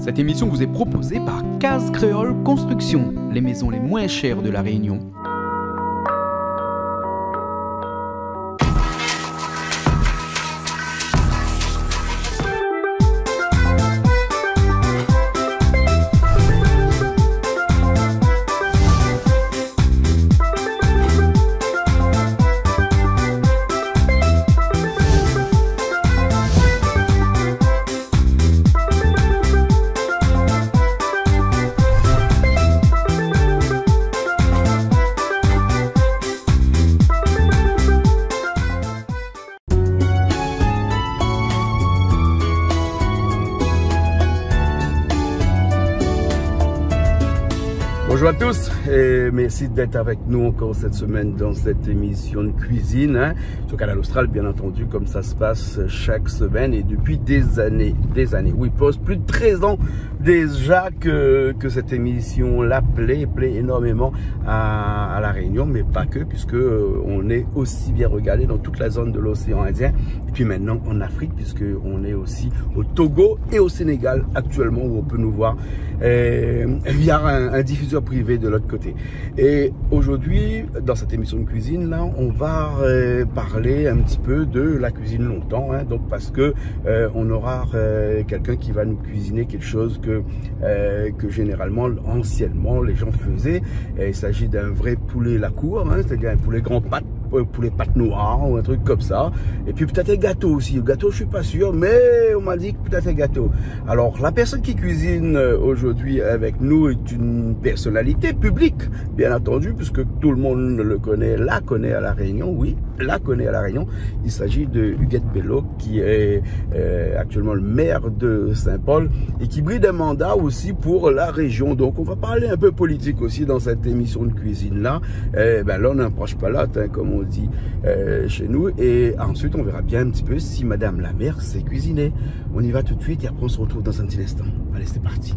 Cette émission vous est proposée par Case Créole Construction, les maisons les moins chères de la Réunion. Merci d'être avec nous encore cette semaine dans cette émission de cuisine hein, sur Canal Austral bien entendu comme ça se passe chaque semaine et depuis des années, des années, oui, plus de 13 ans déjà que, cette émission la plaît, plaît énormément à, la Réunion mais pas que puisque euh, on est aussi bien regardé dans toute la zone de l'océan Indien et puis maintenant en Afrique puisque on est aussi au Togo et au Sénégal actuellement où on peut nous voir euh, via un, diffuseur privé de l'autre côté. Et aujourd'hui, dans cette émission de cuisine, là, on va euh, parler un petit peu de la cuisine longtemps, hein, donc parce que on aura quelqu'un qui va nous cuisiner quelque chose que euh, que généralement, anciennement, les gens faisaient. Et il s'agit d'un vrai poulet la cour, hein, c'est-à-dire un poulet grand pâte pour les pâtes noires ou un truc comme ça. Et puis peut-être un gâteau aussi. Le gâteau, je suis pas sûr, mais on m'a dit que peut-être un gâteau. Alors, la personne qui cuisine aujourd'hui avec nous est une personnalité publique, bien entendu, puisque tout le monde le connaît, la connaît à La Réunion, oui, la connaît à La Réunion. Il s'agit de Huguette Bello, qui est euh, actuellement le maire de Saint-Paul et qui brille d'un mandat aussi pour la région. Donc, on va parler un peu politique aussi dans cette émission de cuisine-là. Eh ben là, on n'approche pas là, comme on dit euh, chez nous. Et ensuite, on verra bien un petit peu si Madame la mère sait cuisiner. On y va tout de suite et après, on se retrouve dans un petit instant. Allez, c'est parti.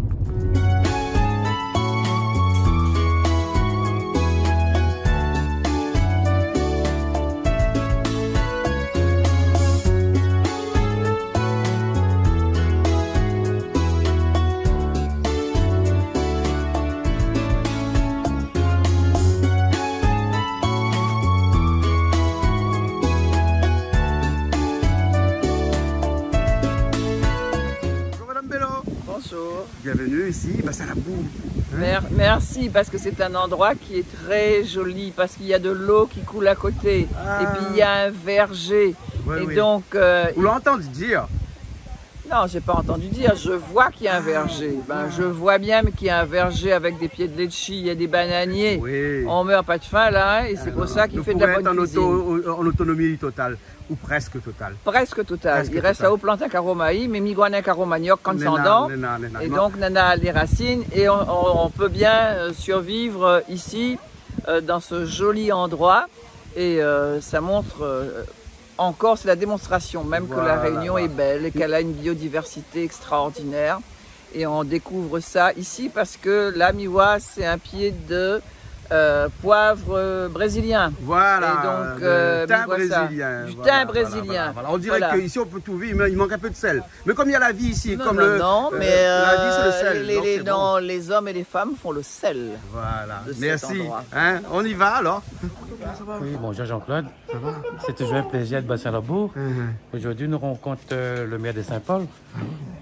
Parce que c'est un endroit qui est très joli, parce qu'il y a de l'eau qui coule à côté, ah. et puis il y a un verger. Oui, et oui. donc. Euh, Vous l'avez entendu dire Non, j'ai pas entendu dire. Je vois qu'il y a un verger. Ben, je vois bien qu'il y a un verger avec des pieds de litchi, il y a des bananiers. Oui. On meurt pas de faim là, hein, et c'est pour ça qu'il fait de la bonne en, cuisine. auto, en autonomie totale, ou presque totale. Presque totale. Presque il reste total. à haut plantain caromaï, mais miguana caromanioc quand s'endort. Et donc Nana a les racines et on, on, on peut bien euh, survivre euh, ici euh, dans ce joli endroit et euh, ça montre euh, encore, c'est la démonstration même Voilà, que la Réunion voilà. est belle et qu'elle a une biodiversité extraordinaire et on découvre ça ici parce que la miwa c'est un pied de euh, poivre euh, brésilien. Voilà. Et donc, le euh, thym brésilien. Du Voilà, thym voilà, brésilien. voilà, voilà. On dirait Voilà. qu'ici on peut tout vivre, mais il manque un peu de sel. Mais comme il y a la vie ici, Non, comme non, le. non, euh, mais la vie c'est le sel. les, donc les- c'est non, bon. les hommes et les femmes font le sel. Voilà. de Merci. Hein, on y va alors. Oui, bonjour Jean-Claude. C'est toujours un plaisir de bassin la. Uh-huh. Aujourd'hui, nous rencontrons euh, le maire de Saint-Paul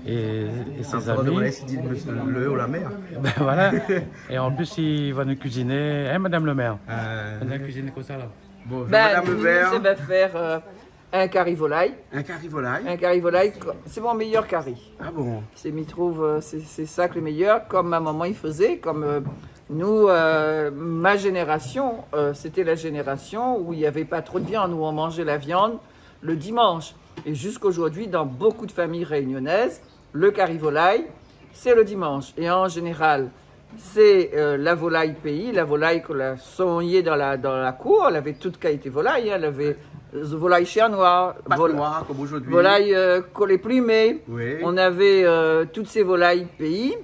et, et ses On va demander amis. dit monsieur le ou la mère. Ben voilà. Et en plus, il va nous cuisiner. Hein, madame le maire Euh, On a cuisiné comme ça là. bonjour Ben, madame le maire. c'est ben faire euh, un curry volaille. Un curry volaille. Un curry volaille, c'est mon meilleur curry. Ah bon. C'est, m'y trouve, euh, c'est, c'est ça que le meilleur, comme ma maman y faisait, comme euh, nous, euh, ma génération, euh, c'était la génération où il n'y avait pas trop de viande, où on mangeait la viande le dimanche. Et jusqu'aujourd'hui, dans beaucoup de familles réunionnaises, le curry volaille, c'est le dimanche. Et en général, c'est euh, la volaille pays, la volaille qu'on a soignée dans la, dans la cour. Elle avait toute qualité volaille. hein. Elle avait euh, volaille chair noire, Pâte vol- noire comme aujourd'hui. volaille euh, collée plumée. Oui. On avait euh, toutes ces volailles pays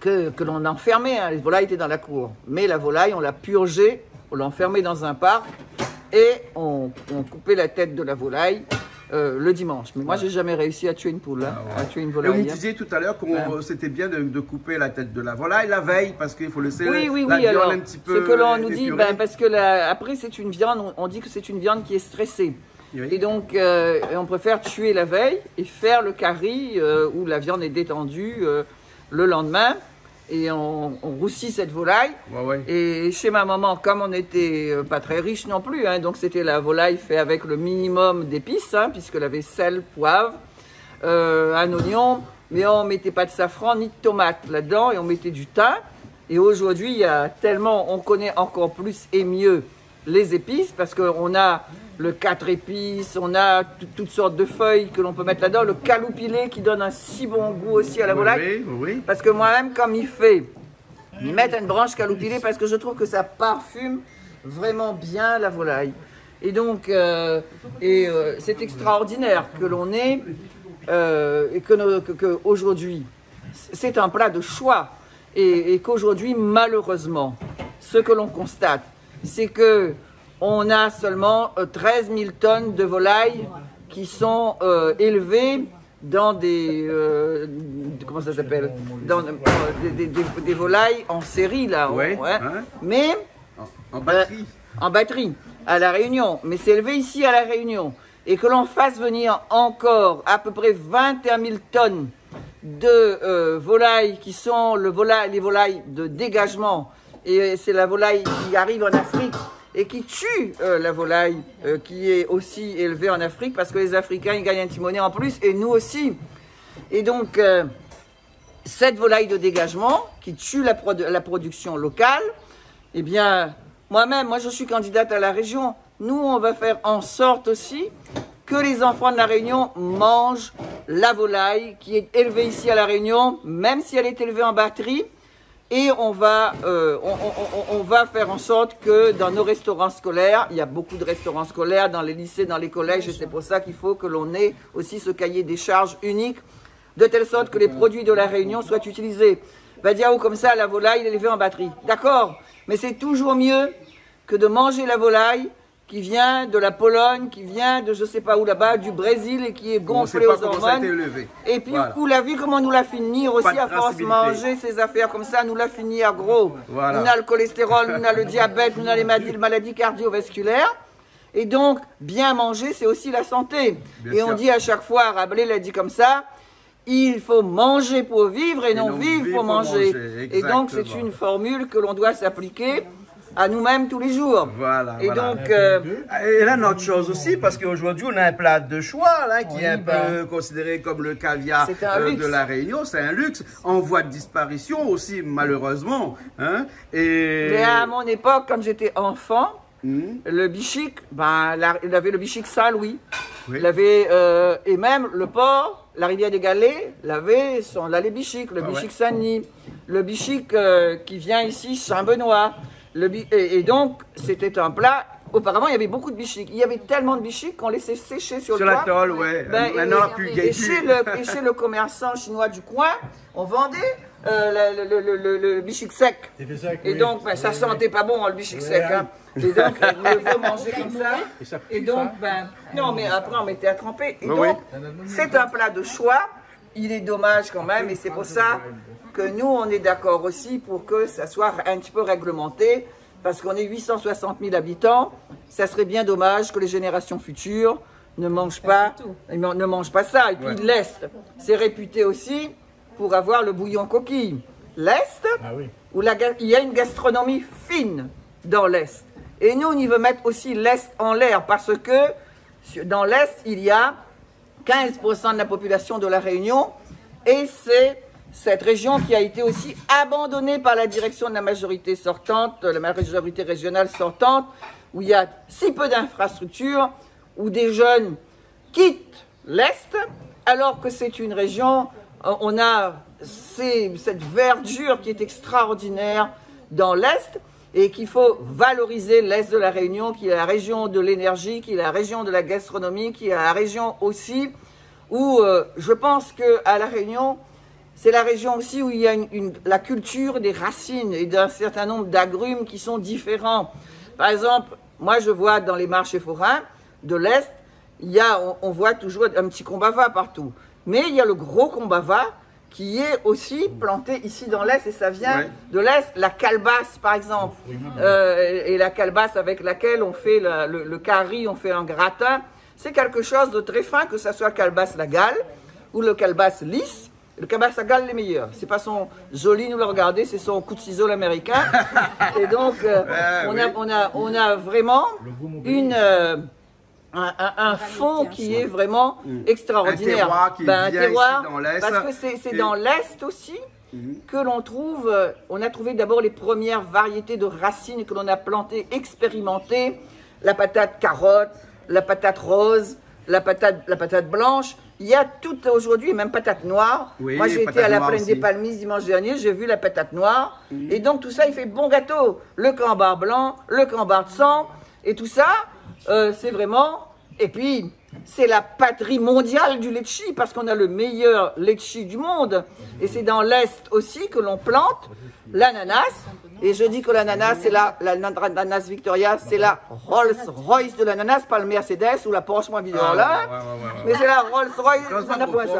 que, que l'on enfermait. hein. Les volailles étaient dans la cour. Mais la volaille, on l'a purgée, on l'a enfermée dans un parc et on, on coupait la tête de la volaille euh, le dimanche. Mais moi, j'ai jamais réussi à tuer une poule, hein, Ah à tuer une Et vous volaille. me hein. disiez tout à l'heure que Ouais. c'était bien de, de couper la tête de la volaille la veille parce qu'il faut laisser Oui, oui, la oui. viande Alors, un petit peu ce que l'on nous dit, ben, parce que la- après, c'est une viande, on, on dit que c'est une viande qui est stressée. Oui. Et donc, euh, on préfère tuer la veille et faire le curry euh, où la viande est détendue euh, le lendemain. Et on, on roussit cette volaille. Ouais, ouais. Et chez ma maman, comme on n'était euh, pas très riche non plus, hein, donc c'était la volaille faite avec le minimum d'épices, hein, puisqu'elle avait sel, poivre, euh, un oignon, mais on mettait pas de safran ni de tomate là-dedans et on mettait du thym. Et aujourd'hui, il y a tellement, on connaît encore plus et mieux les épices parce qu'on a le 4 épices, on a tout- toutes sortes de feuilles que l'on peut mettre là-dedans, le caloupilé qui donne un si bon goût aussi à la volaille. Oui, oui, oui. Parce que moi-même, comme il fait, ils mettent une branche caloupilée parce que je trouve que ça parfume vraiment bien la volaille. Et donc, euh, et, euh, c'est extraordinaire que l'on ait, euh, et que, nos- que- que aujourd'hui, c'est un plat de choix. Et, et qu'aujourd'hui, malheureusement, ce que l'on constate, c'est que on a seulement euh, 13 000 tonnes de volailles qui sont euh, élevées dans des euh, comment ça s'appelle? Dans euh, des, des- des- des volailles en série là Ouais, ouais. hein. mais En, en batterie. en batterie à La Réunion, mais c'est élevé ici à La Réunion, et que l'on fasse venir encore à peu près 21 000 tonnes de euh, volailles qui sont le volaille, les volailles de dégagement, et c'est la volaille qui arrive en Afrique et qui tue euh, la volaille euh, qui est aussi élevée en Afrique parce que les Africains ils gagnent un monnaie en plus et nous aussi. Et donc, euh, cette volaille de dégagement qui tue la, la production locale, eh bien, moi-même, moi je suis candidate à la région. Nous, on va faire en sorte aussi que les enfants de la Réunion mangent la volaille qui est élevée ici à la Réunion, même si elle est élevée en batterie. Et on va, euh, on, va faire en sorte que dans nos restaurants scolaires, il y a beaucoup de restaurants scolaires dans les lycées, dans les collèges, et c'est pour ça qu'il faut que l'on ait aussi ce cahier des charges unique, de telle sorte que les produits de la Réunion soient utilisés. Badiaou, comme ça, la volaille est élevée en batterie. D'accord, mais c'est toujours mieux que de manger la volaille qui vient de la Pologne, qui vient de je sais pas où là-bas, du Brésil et qui est On pas aux comment ça a été hormones. élevé. Et puis, Voilà. où la vie, comment nous l'a finir aussi, à force de manger ces affaires comme ça, nous l'a finir gros. Voilà. Nous a le cholestérol, nous a le diabète, nous a les maladies, cardiovasculaires. Et donc, bien manger, c'est aussi la santé. Bien et on dit à chaque fois, Rabelais l'a dit comme ça, il faut manger pour vivre et, non, non vivre vivre pour manger. manger, Et donc, c'est une formule que l'on doit s'appliquer à nous-mêmes tous les jours. Voilà, Et voilà. donc, euh, Et là, notre chose aussi, parce qu'aujourd'hui, on a un plat de choix là, qui est un Oui, peu ben. considéré comme le caviar euh, de la Réunion. C'est un luxe en voie de disparition aussi, malheureusement. Hein? Et... mais à mon époque, quand j'étais enfant, Hmm, Le bichic, ben, la- il avait le bichic Saint-Louis. Oui. Il avait, euh, et même le port, la rivière des Galets, l'avait son les bichic, le Ah bichic ouais. Saint-Denis, le bichic euh, qui vient ici, Saint-Benoît. Le bi- et, et donc, c'était un plat. Auparavant, il y avait beaucoup de bichic. Il y avait tellement de bichic qu'on laissait sécher sur, Sur le la toit. tôle, ouais. Ben, et- Maintenant, et, plus et chez le, et chez le commerçant chinois du coin, on vendait euh, le, le, le, le- le bichic sec. Et donc, ben, ça sentait pas bon, le bichic sec. Hein. Et donc, on le veut manger comme ça. Et donc, ben, non, mais après, on mettait à tremper. Et Oui, donc, c'est un plat de choix. Il est dommage quand même, et c'est pour ça que nous, on est d'accord aussi pour que ça soit un petit peu réglementé. Parce qu'on est 860 000 habitants. Ça serait bien dommage que les générations futures ne mangent pas, ne mangent pas ça. Et puis, Ouais. l'Est, c'est réputé aussi pour avoir le bouillon coquille. L'Est, où la ga- il y a une gastronomie fine dans l'Est. Et nous, on y veut mettre aussi l'Est en l'air parce que dans l'Est, il y a 15% de la population de la Réunion et c'est cette région qui a été aussi abandonnée par la direction de la majorité sortante, la majorité régionale sortante, où il y a si peu d'infrastructures, où des jeunes quittent l'Est, alors que c'est une région, euh, on a cette verdure qui est extraordinaire dans l'Est et qu'il faut valoriser l'Est de la Réunion, qui est la région de l'énergie, qui est la région de la gastronomie, qui est la région aussi où euh, je pense que à la Réunion, c'est la région aussi où il y a une- une- la culture des racines et d'un certain nombre d'agrumes qui sont différents. Par exemple, moi je vois dans les marchés forains de l'Est, il y a, on, on voit toujours un petit combat va partout. Mais il y a le gros combat va qui est aussi planté ici dans l'Est, et ça vient Ouais. de l'Est, la calebasse par exemple, Euh, et la calebasse avec laquelle on fait la- le, le curry, on fait un gratin, c'est quelque chose de très fin, que ce soit calebasse la gale ou le calebasse lisse. Le calebasse la gale, les meilleurs. C'est pas son joli, nous le regarder, c'est son coup de ciseau l'américain. et donc, euh, Ouais, on, a, oui. on, a, on a vraiment une, euh, un, un- un fond qui est vraiment extraordinaire. Un terroir qui Ben, un terroir, ici dans l'Est. Parce que c'est dans l'Est aussi que l'on trouve, euh, on a trouvé d'abord les premières variétés de racines que l'on a plantées, expérimentées, la patate carotte, la patate rose, la patate, la patate blanche. Il y a tout aujourd'hui, même patate noire. Oui, Moi, j'ai été à la plaine des Palmises dimanche dernier, j'ai vu la patate noire. Et donc, tout ça, il fait bon gâteau. Le camembert blanc, le camembert de sang, et tout ça, euh, c'est vraiment... Et puis, c'est la patrie mondiale du litchi, parce qu'on a le meilleur litchi du monde. Et c'est dans l'Est aussi que l'on plante l'ananas. Et je dis que l'ananas, c'est la, la- l'ananas Victoria, c'est la Rolls-Royce de l'ananas, pas le Mercedes ou la Porsche moins vidéo là. Ah. Mais c'est la Rolls-Royce.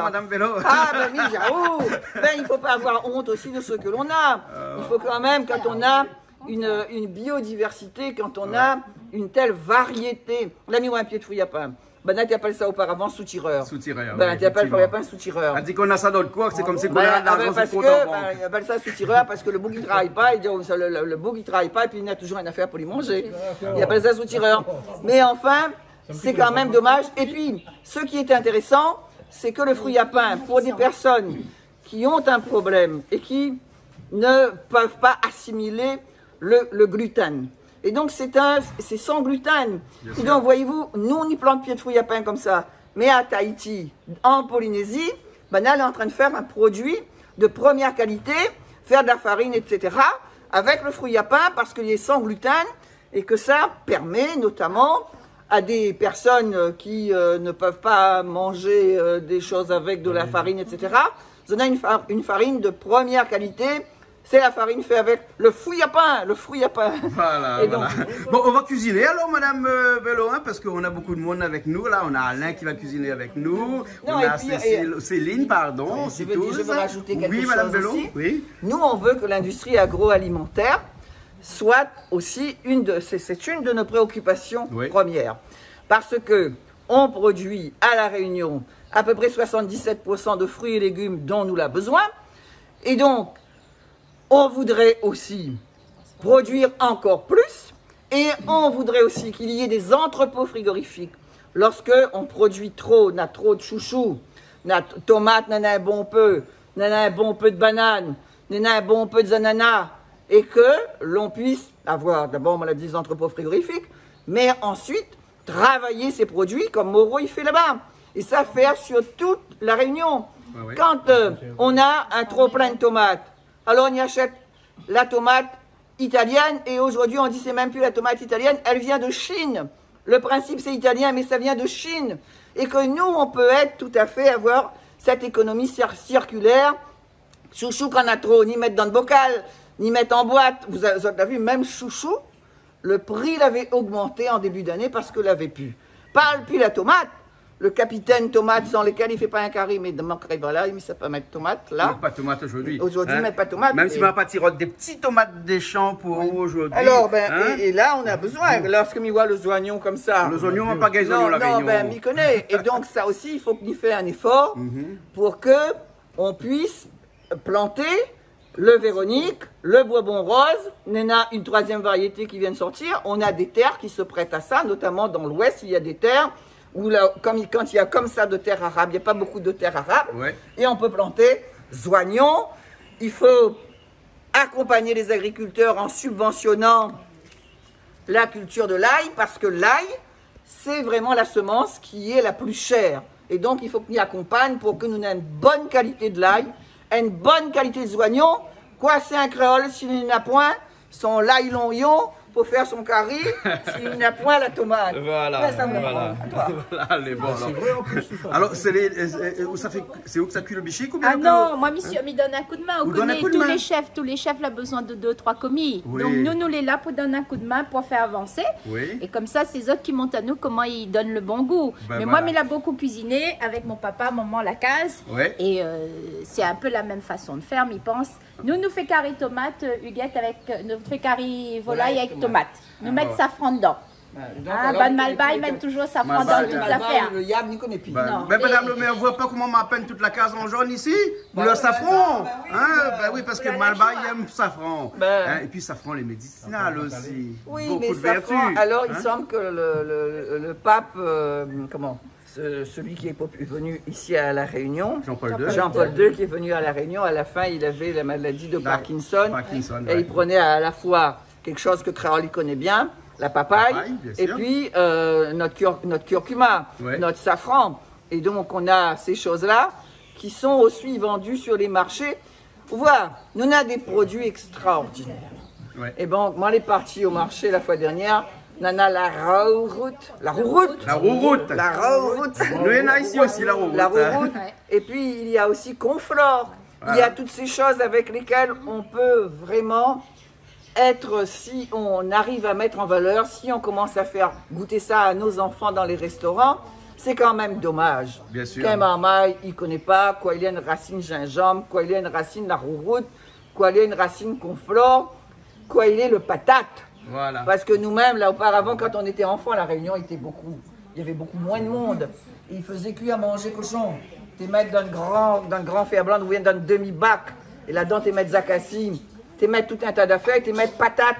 Madame Bello. Ah, ben oui, j'avoue. Ben, il faut pas avoir honte aussi de ce que l'on a. Il faut quand même, quand on a une, une biodiversité, quand on a une telle variété. Là, mis un pied de fouille à pain. Ben, là, tu appelles ça auparavant sous-tireur. Sous-tireur, Ben, appelles effectivement. fouille à pain sous-tireur. Elle dit qu'on a ça dans le coin, c'est comme si on a ah de ben, ben, il appelle ça sous-tireur parce que le bouc il travaille pas, il dit, le, le, le bouc il travaille pas et puis il a toujours une affaire pour lui manger. Il appelle ça sous-tireur. Mais enfin, c'est quand même dommage. Et puis, ce qui est intéressant, c'est que le fruit à pain, pour des personnes qui ont un problème et qui ne peuvent pas assimiler le, le gluten. Et donc, c'est un, c'est sans gluten. Et donc, voyez-vous, nous, on y plante pied de fruits à pain comme ça. Mais à Tahiti, en Polynésie, ben elle est en train de faire un produit de première qualité, faire de la farine, etc., avec le fruit à pain parce qu'il est sans gluten et que ça permet notamment à des personnes euh, qui euh, ne peuvent pas manger euh, des choses avec de la farine, etc. On a une farine de première qualité. C'est la farine faite avec le fruit à pain, le fruit à pain. Voilà, Et donc- voilà. Bon, on va cuisiner alors, Madame euh, Bello, hein, parce qu'on a beaucoup de monde avec nous. Là, on a Alain qui va cuisiner avec nous. on a puis, Cécile- Céline, pardon. Je veux, je veux rajouter quelque Oui, chose Madame Bello. aussi. Oui. Nous, on veut que l'industrie agroalimentaire soit aussi une de, c'est, une de nos préoccupations Oui. premières. Parce que on produit à La Réunion à peu près 77% de fruits et légumes dont nous avons besoin. Et donc, on voudrait aussi produire encore plus et on voudrait aussi qu'il y ait des entrepôts frigorifiques. Lorsque on produit trop, on a trop de chouchous, on a tomates, on en a un bon peu, on en a un bon peu de bananes, on en a un bon peu d'ananas, et que l'on puisse avoir d'abord, on l'a dit, des entrepôts frigorifiques, mais ensuite travailler ces produits comme Moreau il fait là-bas. Et ça faire sur toute la Réunion. Ouais. Quand euh, on a un trop plein de tomates, alors on y achète la tomate italienne et aujourd'hui on dit c'est même plus la tomate italienne, elle vient de Chine. Le principe c'est italien mais ça vient de Chine. Et que nous on peut être tout à fait avoir cette économie cir- circulaire. Chouchou qu'on a trop, ni mettre dans le bocal, ni mettre en boîte. Vous avez, vous avez vu, même chouchou, le prix l'avait augmenté en début d'année parce que l'avait pu. Parle puis la tomate. Le capitaine tomate sans lequel il fait pas un carré, mais demain voilà, il ne sait pas mettre tomate là. Pas de tomates aujourd'hui. hein. Aujourd'hui, mais pas de tomates, Même et- si on pas tiré des petits tomates des champs pour aujourd'hui. Alors, ben, hein. et, et là, on a besoin, lorsque m'y voit les oignons comme ça. Les oignons, on pas gagné Non, la non, ben, m'y connaît. Et donc, ça aussi, il faut qu'il fasse un effort Mhm. pour que on puisse planter le Véronique, le Boisbon rose. On a une troisième variété qui vient de sortir. On a des terres qui se prêtent à ça, notamment dans l'ouest, il y a des terres où, là, comme, il- quand il y a comme ça de terres arabes, il n'y a pas beaucoup de terres arabes. Ouais. Et on peut planter oignons. Il faut accompagner les agriculteurs en subventionnant la culture de l'ail parce que l'ail, c'est vraiment la semence qui est la plus chère. Et donc, il faut qu'on y accompagne pour que nous ayons une bonne qualité de l'ail, une bonne qualité de oignons. Quoi, c'est un créole, s'il n'y en a point, son l'ail longyon, pour faire son curry s'il n'a point la tomate. Voilà, Ouais, ça me voilà. Voilà, les bons. alors. Alors, c'est les- euh, euh, où ça fait, c'est où que ça cuit le bichic ou bien Ah non, moi, monsieur, me donne un coup de main. On un connaît tous main. les chefs. Tous les chefs ont besoin de deux, trois commis. Oui. Donc, nous, nous, les là pour donner un coup de main pour faire avancer. Oui. Et comme ça, c'est eux qui montent à nous comment ils donnent le bon goût. Ben Mais voilà. moi, il a beaucoup cuisiné avec mon papa, maman, la case. Ouais. Et euh, c'est un peu la même façon de faire, mais ils pensent. Nous, nous fait carré tomate, euh, Huguette, avec. euh, nous fait carré volaille avec tomate. Nous mettre ouais. safran dedans. Ah, il- malba, il- ils mettent toujours safran dans les Malba, affaires. Le yab, n'y connaît plus. Ben, ben, mais- madame le maire, on voit pas comment m'appelle toute la case en jaune ici? Le safran oui, hein? oui, parce que Malba, il aime safran. Ben. Hein, Et puis safran, les médicinales aussi. Oui, mais prend- Alors, il hein? semble que le, pape, euh, comment? Ce- celui qui est pop- venu ici à La Réunion, Jean-Paul II. Jean-Paul II, qui est venu à La Réunion, à la fin, il avait la maladie de Parkinson. Parkinson, Et ouais. il prenait à la fois quelque chose que Créole connaît bien, la papaye, et puis euh, notre, cur- notre curcuma, Ouais. notre safran. Et donc, on a ces choses-là qui sont aussi vendues sur les marchés. Vous voyez, nous on a des produits extraordinaires. Ouais. Et bon, moi, elle est partie au marché la fois dernière. Nana la rouroute. La rouroute. La rouroute. La rouroute. Nous, en a ici aussi, la rouroute. La rouroute. Et puis, il y a aussi Conflore. Il y a toutes ces choses avec lesquelles on peut vraiment être, si on arrive à mettre en valeur, si on commence à faire goûter ça à nos enfants dans les restaurants, c'est quand même dommage. Bien sûr. Qu'un marmaille, il ne connaît pas quoi il y a une racine gingembre, quoi il y a une racine la rouroute, quoi il y a une racine conflore, quoi il est le patate. Parce que nous-mêmes, là, auparavant, quand on était enfant, la Réunion était beaucoup. Il y avait beaucoup moins de monde. Ils faisaient cuire à manger cochon. Tu mettre dans le grand, grand fer blanc ou bien le demi-bac. Et là-dedans, tu mettre zacassim. Tu mettre tout un tas d'affaires, tu mettre patates,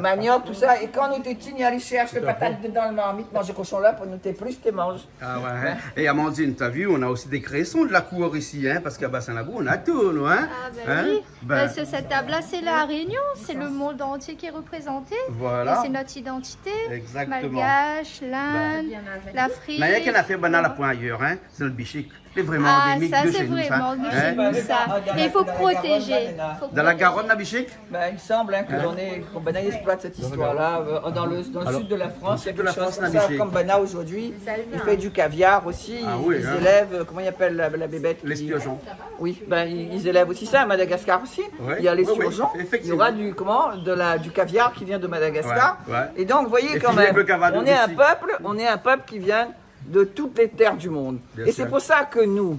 manioc, tout ça. Et quand on était petits, allait chercher les patates dedans le marmite, manger cochon là, pour nous t'es plus, tu manges. Ah ouais, hein. Et Amandine, t'as vu, on a aussi des créations de la cour ici, hein, parce qu'à Bassin-Labou, on a tout, nous, hein. Ah ben Hein? oui, Ben, sur cette table-là, c'est la Réunion, c'est le monde entier qui est représenté. Voilà. C'est notre identité. Exactement. Malgache, l'Inde, l'Afrique. Là, il y a qu'un a fait banal à point ailleurs, hein. C'est le bichic. C'est vraiment Ah, endémique ça de c'est chez nous, ça. vraiment de Hein? Et il faut protéger. Dans la Garonne, la bichic Ben, il semble hein, que l'on est, qu'on Bana exploite cette histoire-là. Euh, Dans le, dans le sud de la France, il y a de quelque la chose France, comme la ça, comme Bana aujourd'hui. Il fait du caviar aussi. Ah ils oui, ils hein. élèvent, euh, comment ils appellent la, la bébête L'esturgeon. Oui, ben, ils élèvent aussi ça à Madagascar aussi. Ouais. Il y a les Oui, oui, surgeons. il y aura du, comment, de la, du caviar qui vient de Madagascar. Ouais, ouais. Et donc, vous voyez quand même, bleu cavado on est un aussi. peuple, on est un peuple qui vient de toutes les terres du monde. Bien Et c'est pour ça que nous,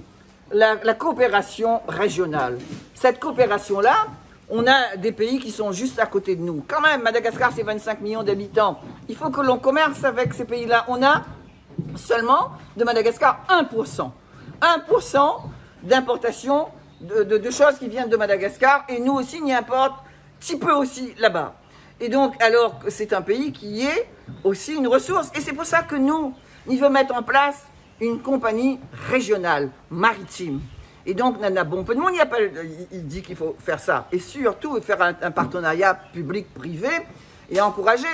la, la coopération régionale, cette coopération-là, on a des pays qui sont juste à côté de nous. Quand même, Madagascar, c'est 25 millions d'habitants. Il faut que l'on commerce avec ces pays-là. On a seulement de Madagascar 1%. 1% d'importation de, de- de choses qui viennent de Madagascar et nous aussi, on y importe petit peu aussi là-bas. Et donc, alors que c'est un pays qui est aussi une ressource. Et c'est pour ça que nous, il veut mettre en place une compagnie régionale, maritime. Et donc, Nana Bon, peu de monde, il, il- dit qu'il faut faire ça. Et surtout, faire un, partenariat public-privé et encourager.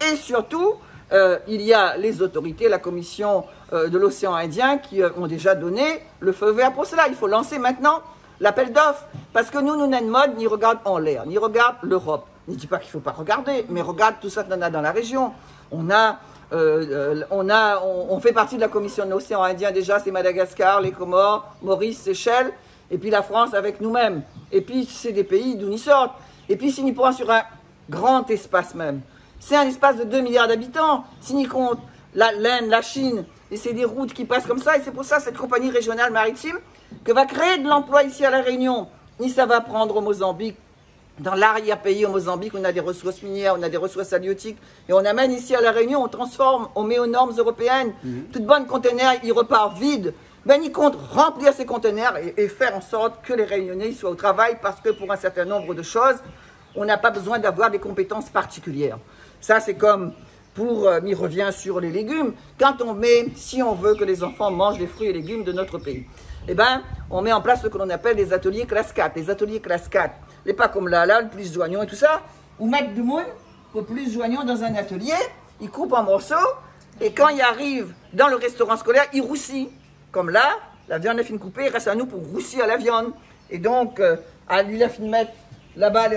Et surtout, euh, il y a les autorités, la commission euh, de l'océan Indien qui euh, ont déjà donné le feu vert pour cela. Il faut lancer maintenant l'appel d'offres. Parce que nous, nous mode, ni regarde en l'air, ni regarde l'Europe. Ne dis pas qu'il ne faut pas regarder, mais regarde tout ça qu'on a dans la région. On a, euh, euh, on, fait partie de la commission de l'océan Indien déjà, c'est Madagascar, les Comores, Maurice, Seychelles, et puis la France avec nous-mêmes. Et puis c'est des pays d'où ils sortent. Et puis si nous prenons sur un grand espace même, c'est un espace de 2 milliards d'habitants. Si nous compte l'Inde, la Chine, et c'est des routes qui passent comme ça, et c'est pour ça cette compagnie régionale maritime que va créer de l'emploi ici à La Réunion. Ni ça va prendre au Mozambique, dans l'arrière-pays au Mozambique, on a des ressources minières, on a des ressources halieutiques, et on amène ici à La Réunion, on transforme, on met aux normes européennes. Toute bonne conteneur, il repart vide. Ben, il compte remplir ces conteneurs et, et faire en sorte que les Réunionnais soient au travail, parce que pour un certain nombre de choses, on n'a pas besoin d'avoir des compétences particulières. Ça, c'est comme pour, euh, m'y revient sur les légumes, quand on met, si on veut que les enfants mangent les fruits et légumes de notre pays, eh ben, on met en place ce que l'on appelle des ateliers classe 4. Les ateliers classe 4, les pas comme là, là, le plus joignant et tout ça, ou mettre du monde, le plus joignant dans un atelier, il coupe en morceaux, et quand il arrive dans le restaurant scolaire, il roussit. Comme là, la viande est fine coupée, il reste à nous pour roussir la viande. Et donc, euh, à lui, il a fini de mettre là-bas,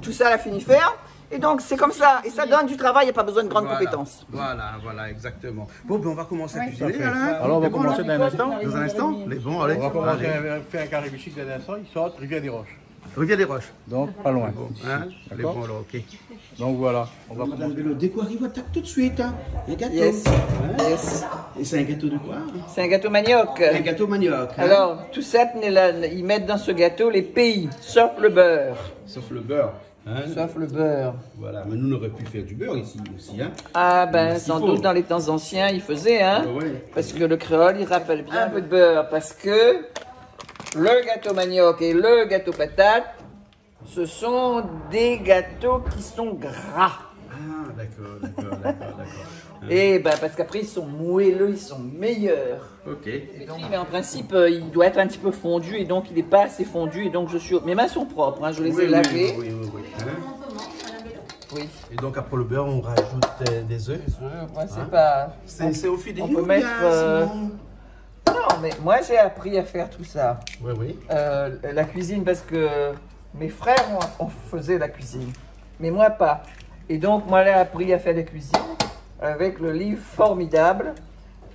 tout ça, il a fini faire. Et donc, c'est comme ça. Et ça donne du travail, il n'y a pas besoin de grandes Voilà. compétences. Voilà, voilà, exactement. Bon, ben on va commencer à cuisiner. Alors, on va commencer dans un instant. Dans un instant Les bons, allez. On va commencer à faire un carré bichic d'un instant, il sort Rivière des Roches. Rivière des Roches. Donc, pas loin. Bon, hein Les bons, alors, ok. Donc, voilà. On va Madame Bello, dès qu'on arrive, attaque tout de suite. Hein. Un gâteau. Yes. Hein Yes. Et c'est un gâteau de quoi C'est un gâteau manioc. Un gâteau manioc. hein. Alors, tout ça, ils mettent dans ce gâteau les pays, sauf le beurre. Sauf le beurre. Hein Sauf le beurre. Voilà, mais nous on aurait pu faire du beurre ici aussi. Hein. Ah ben, sans faut. doute dans les temps anciens, ils faisaient, hein. Ouais. Parce que le créole, il rappelle bien un peu de beurre. Parce que le gâteau manioc et le gâteau patate, ce sont des gâteaux qui sont gras. Ah, d'accord, d'accord, d'accord, d'accord. Et ben, parce qu'après, ils sont moelleux, ils sont meilleurs. Ok. Et donc, mais en principe, euh, il doit être un petit peu fondu et donc il n'est pas assez fondu. Et donc, je suis. Mes mains sont propres, hein, je les ai oui, lavées. oui, oui, oui, hein. Oui. Et donc après le beurre, on rajoute euh, des œufs. Moi, c'est pas. C'est au feeling on peut mettre, euh, Non, mais moi, j'ai appris à faire tout ça. Oui, oui. Euh, la cuisine parce que mes frères ont faisait la cuisine, mais moi pas. Et donc moi j'ai appris à faire la cuisine avec le livre formidable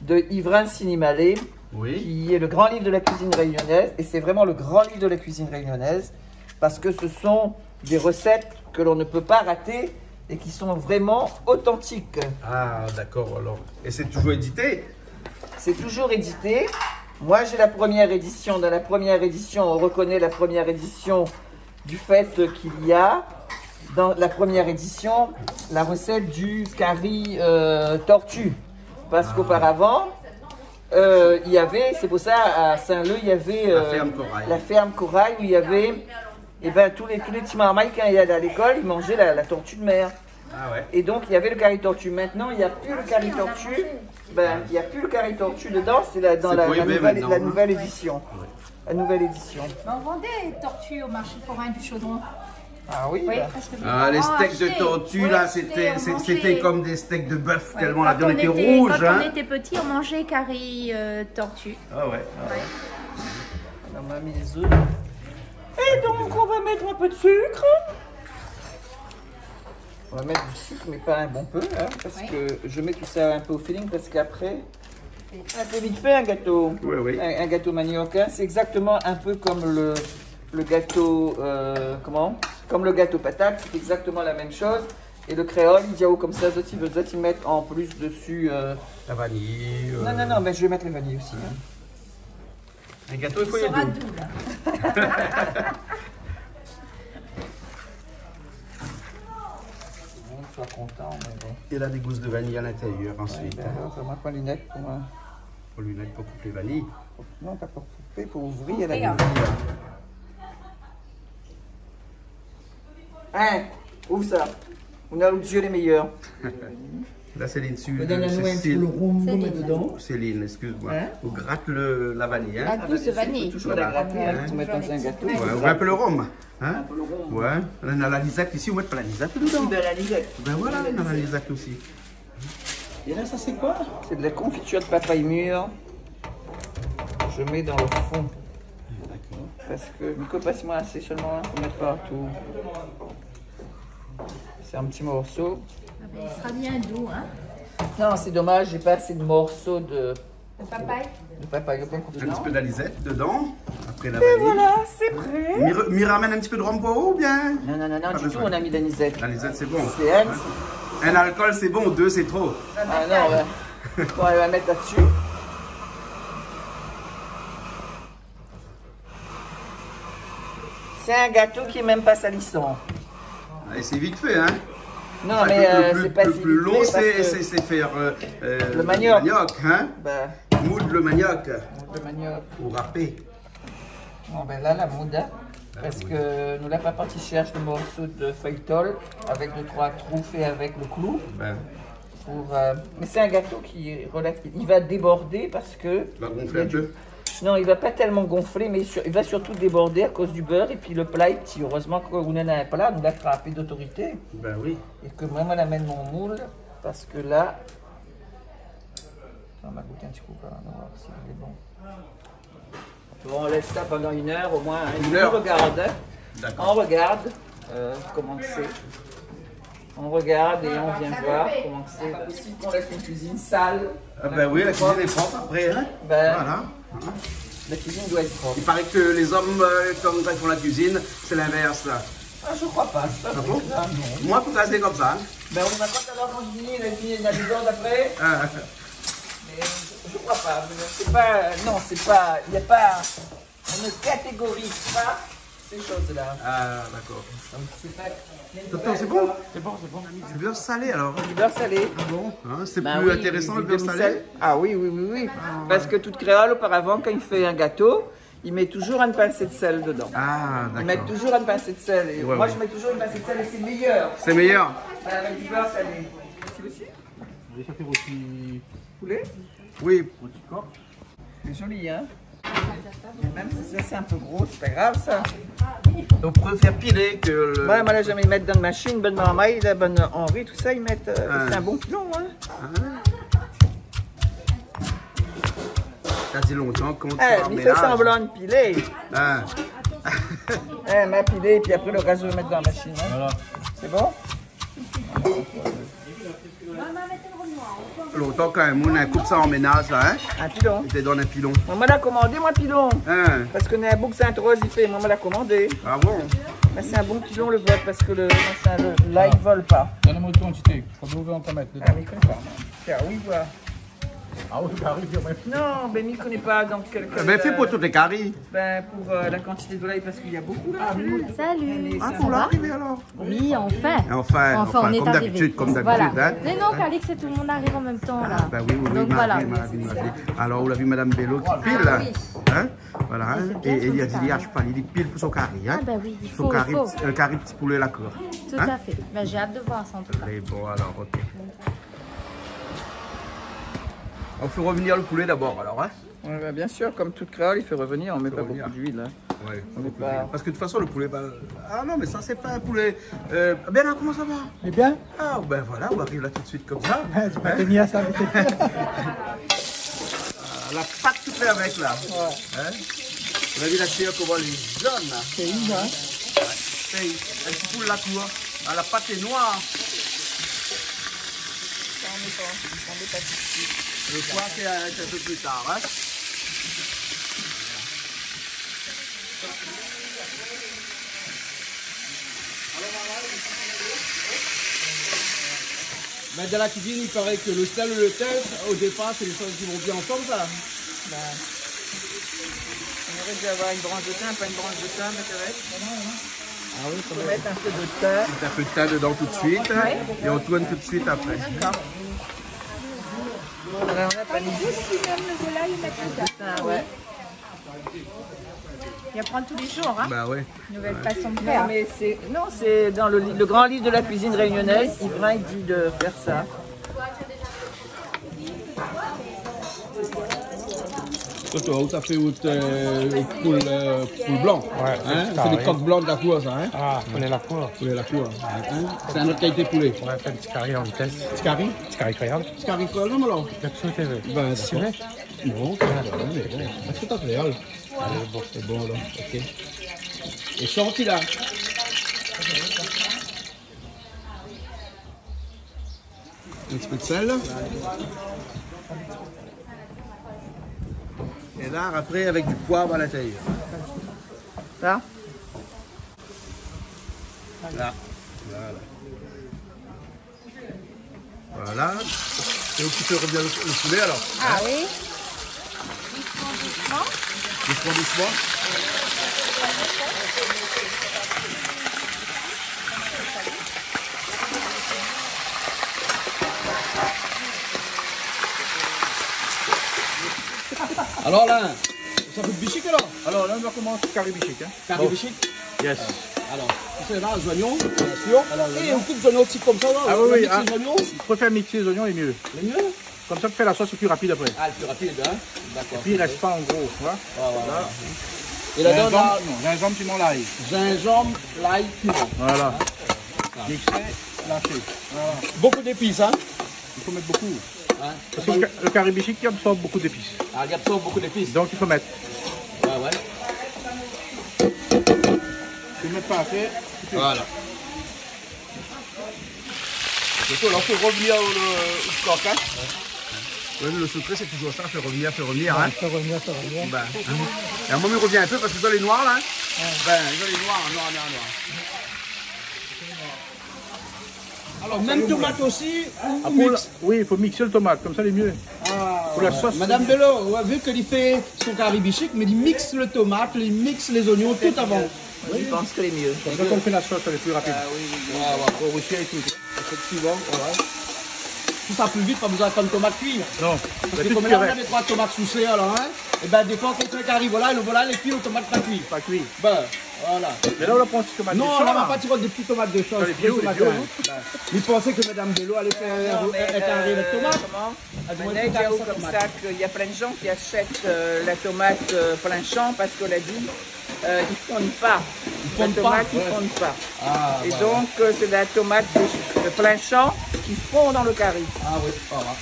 de Yvrin Sinimalé, Oui. qui est le grand livre de la cuisine réunionnaise. Et c'est vraiment le grand livre de la cuisine réunionnaise parce que ce sont des recettes que l'on ne peut pas rater et qui sont vraiment authentiques. Ah, d'accord, alors. Et c'est toujours édité? C'est toujours édité. Moi, j'ai la première édition. Dans la première édition, on reconnaît la première édition du fait qu'il y a dans la première édition la recette du curry euh, tortue. Parce qu'auparavant, euh, il y avait, c'est pour ça à Saint-Leu, il y avait La euh, ferme Corail. la ferme Corail où il y avait, et ben, tous, les, tous les petits marmailles, quand ils allaient à l'école, ils mangeaient la, la tortue de mer. Ah ouais. Et donc, il y avait le curry tortue. Maintenant, il n'y a plus le curry tortue. Ben, il n'y a plus le curry tortue dedans. C'est la- dans la, nouvelle, la hein. nouvelle édition. La nouvelle édition. Mais on vendait tortues au marché forain du Chaudron. Ah oui, Oui, parce que mes Ah, les steaks de tortue, là, c'était comme des steaks de bœuf, Ouais, tellement la viande était était- rouge. Quand hein. on était petit, on mangeait curry euh, tortue. Ah ouais. on a mis les œufs. Et donc, on va mettre un peu de sucre. On va mettre du sucre, mais pas un bon peu, hein, parce Oui. que je mets tout ça un peu au feeling, parce qu'après, ah, c'est vite fait un gâteau. Oui, oui. Un, un gâteau manioc, hein, c'est exactement un peu comme le, le gâteau, euh, comment? Comme le gâteau patate, c'est exactement la même chose. Et le créole, il dit oh, comme ça, zot, ils veulent, ils mettent en plus dessus. euh, La vanille. euh, Non, non, non, mais je vais mettre les vanilles aussi. hein. Un gâteau, il faut y aller. content, mais bon. Et là, des gousses de vanille à l'intérieur Ouais, ensuite. ben alors, pas lunette pour moi. Pour lunettes pour couper les vanilles. Non, pas pour couper, pour ouvrir la vanille. Hein? Ouvre ça? On a yeux les meilleurs. Là, Céline, dessus. Me donne un petit met dedans. Céline, excuse-moi. Hein? On gratte le, la vanille. Hein? La douce Il faut vanille. toujours la hein, pour mettre dans un gâteau. Ouais, on met un peu le rhum. Hein? Ouais. On a la lisette ici, on met pas la lisette dedans. de la lisette. Ben voilà, on a la lisette aussi. Et là, ça c'est quoi? C'est de la confiture de papaye mûre. Je mets dans le fond. Parce que, Nico, passe-moi assez seulement, il faut mettre partout. C'est un petit morceau. Ah ben, il sera bien doux, hein. Non, c'est dommage, j'ai pas assez de morceaux de, Le papaye. de papaye. Un petit peu d'alisette dedans. Après la Et vanille. voilà, c'est prêt. Mi, mi ramène un petit peu de rhum pour eau ou bien? Non, non, non, non, du tout, on a mis d'anisette. L'anisette c'est bon. C'est elle. Un alcool c'est bon, deux c'est trop. Ah non, on va, bon, on va mettre là-dessus. C'est un gâteau qui est même pas salissant. Et c'est vite fait, hein Non, Enfin, mais le, euh, c'est pas le si plus vite long, fait c'est faire euh, euh, Le manioc. hein Bah, Moudre le manioc le manioc. ou râper. Bon, ben là, la mouda. Parce que nous, la papa qui cherche le morceau de feuilletol avec deux, trois trous faits avec le clou. Ben, Pour, euh, Mais c'est un gâteau qui est relatif. Il va déborder parce que. il va il gonfler un du- peu. Non, il va pas tellement gonfler, mais sur- il va surtout déborder à cause du beurre. Et puis le plat est petit. Heureusement qu'on en a un plat, nous l'a frappé d'autorité. Ben oui. Et que moi, on amène mon moule. Parce que là. On va goûter un petit coup quand même, on va voir s'il est bon. Bon, on laisse ça pendant une heure au moins. hein. Une heure. On regarde. hein. D'accord. On regarde euh, comment c'est. On regarde et on vient voir comment c'est possible qu'on laisse une cuisine sale. Ah ben oui, la cuisine est propre après. Hein Ben, Voilà. La cuisine doit être propre. Il paraît que les hommes, euh, comme ça, ils font la cuisine, c'est l'inverse. Ah, je crois pas, c'est pas Ah bon ça, non. Moi, tout ça, c'est comme ça. hein. Ben, on a quand alors quand je dis, il a fini, il a des heures d'après. Ah, Mais je, crois pas. C'est pas. Non, c'est pas. Il n'y a pas. On ne catégorise pas ces choses-là. ah, d'accord. Donc, c'est pas. Docteur, c'est bon? C'est bon, c'est bon. Du beurre salé alors Du beurre salé. Ah bon? Hein, C'est Ben plus oui, intéressant du le beurre salé? Ah oui, oui, oui, oui. Parce que toute créole, auparavant, quand il fait un gâteau, il met toujours une pincée de sel dedans. Ah, Il met d'accord. toujours une pincée de sel. Et Ouais, moi, ouais. je mets toujours une pincée de sel et c'est meilleur. C'est meilleur avec du beurre salé. Tu aussi? Vous voulez faire aussi Poulet? Oui. petit corps C'est joli, hein? Mais Même si ça, c'est un peu gros, c'est pas grave, ça. On préfère piler que le. Moi, moi là, j'aime y mettre dans une machine, bonne marmaille, la bonne Henri, tout ça, ils mettent. euh, Ah. C'est un bon pilon, hein. Ça dit longtemps qu'on Eh, il fait semblant de piler. Ah, Eh, m'a pilé, puis après le gaz, je vais mettre dans la machine. hein. Voilà. C'est bon? Longtemps quand même, on a coupe ça en ménage là, hein Un pilon. Il te donne un pilon. Me l'a commandé, moi, pilon. Hein Parce que Néabouc Sainte-Rose, il fait, me l'a commandé. Ah bon c'est un bon pilon, le vote, parce que le machin, le- là, il vole pas. Donnez-moi une quantité. Combien vous voulez en mettre Ah, dedans il connaît pas. Tiens, oui, voilà. Ah oui, même. Non, ben, il connaît pas, donc, quel, quel, Ben fais pour euh, toutes les caries. Ben, pour euh, la quantité de volaille, parce qu'il y a beaucoup, là. Salut Ah, pour l'arrivée alors Oui, enfin Enfin, enfin, on est comme d'habitude, comme d'habitude, Voilà. hein Mais non, Calix et tout le monde arrive en même temps, là. Ben oui, oui, oui, Donc voilà. m'a m'a. Alors, on l'a vu Madame Bello qui pile, Ah oui. hein Voilà, hein et bien et il a son dit, ah, je pas, il dit pile pour son carré, hein Ah ben oui, il Son faut, il carré, un carré petit poulet la cour. Tout Hein à fait. Ben, j'ai hâte de voir ça en tout cas. Et bon, alors, ok. On fait revenir le poulet d'abord, alors, hein Ouais, ben, bien sûr, comme toute créole, il fait revenir, on met pas revenir. beaucoup d'huile. Hein. Ouais, pas- Parce que de toute façon, le poulet. bah, Ah non, mais ça, c'est pas un poulet. Euh... Ben là, comment ça va? Eh bien, Ah, ben voilà, on arrive là tout de suite comme ça. tu vas tenir à ça. Ah, La pâte tout fait avec là. Hein? On a vu la chair comment elle est jaune là? C'est une, hein. Petit poulet la cour. Ah, la pâte est noire. Le soir, c'est un, c'est un peu plus tard. Hein Mais dans la cuisine, il paraît que le sel et le thym, au départ, c'est les choses qui vont bien ensemble là. On aurait dû avoir une branche de thym, pas une branche de thym, mais c'est vrai. Ah oui, mettre un peu de thym. Un peu de thym dedans tout de suite hein, et on tourne tout de suite après. On n'a pas mis Ah ouais. Il apprend tous les jours, hein. Bah ouais. Nouvelle façon de Non, faire. mais c'est non, c'est dans le, le grand livre de la cuisine réunionnaise. Yvain il dit de faire ça. Toto, ça fait euh, poule, euh, poule blanc. Ouais, Hein, c'est des coques blancs de la cour, ça. Hein Ah, on est la cour. Poulet la cour. Hein c'est un autre qualité de poulet. On va faire un petit carré en vitesse. Petit carré Petit carré créole. Petit carré créole, non, alors TV. Ben, C'est vrai Non, c'est bon, mais bon. Est-ce que t'as créole Allez, bon. C'est bon, là. Ok. Et sorti là. Un petit peu de sel. Et là, après, avec du poivre à l'intérieur. Là. Là. Voilà. Voilà. Et tu fais revenir le, le poulet alors Ah oui. Doucement, doucement. Alors là, ça fait bichic alors Alors là, on va commencer carré bichic. Hein. Carré bichic Yes. Alors, c'est là, les oignons, bien sûr. Et on coupe les oignons aussi comme ça, là. Ah oui, oui, hein. Je préfère mixer les oignons, les mieux. Les mieux Comme ça, tu fais la sauce plus rapide après. Ah, le plus rapide, hein D'accord. Puis il reste pas en gros, tu vois. Et là-dedans, Gingembre, là, non, gingembre, piment, l'ail. gingembre, l'ail, piment. Voilà. Mixer, lâcher. Beaucoup d'épices, hein Il faut mettre beaucoup. Hein Parce que le le qui absorbe beaucoup d'épices. Ah, il absorbe beaucoup d'épices. Donc il faut mettre. Ouais, ouais. Tu ne mets pas assez. Voilà. Surtout, là, on fait revenir au, au hein. Ouais, le secret, c'est toujours ça, faire revenir, faire revenir. Hein. Ça revient, ça revient. Ben, hein. Et à un moment, il revient un peu parce que dans les noirs, là, ben, dans les noirs, noir, noir, noir. Alors, même tomate aussi Ah, Oui, il faut mixer le tomate, comme ça, il est mieux. Pour la sauce. Madame Bello, ouais, vu qu'il fait son caribichic, mais il mixe le tomate, il mixe les oignons tout avant. Je pense que c'est mieux. Comme ça qu'on fait la sauce, elle est plus rapide. Ouais, ouais, pour aussi et tout. Effectivement, ouais. Tout ça plus vite, pas besoin d'attendre tomate cuire. Non, Parce que comme là, on a des trois tomates soucées, alors, hein, et ben, des fois, quand fait carry, voilà, le voilà, les cuits, aux tomates pas cuites. Pas cuit. Ben, voilà. Mais là, on prend un petit tomate Non, de on champ, n'a là. pas tiré des petites tomates de sauce. les bio, ce les matin, bio, hein. Ben, Il pensait que Madame Bello allait faire Non, mais, un carré de euh, tomates. être il y a carrée, comme sa tomate. ça qu'il y a plein de gens qui achètent euh, la tomate euh, plein champ parce qu'on l'a dit, euh, ils ne fondent pas. fondent la pas, tomate, ils ne fondent pas. Ah, Et donc, euh, c'est de la tomate de, de plein champ qui fond dans le carré. Ah oui, ça va.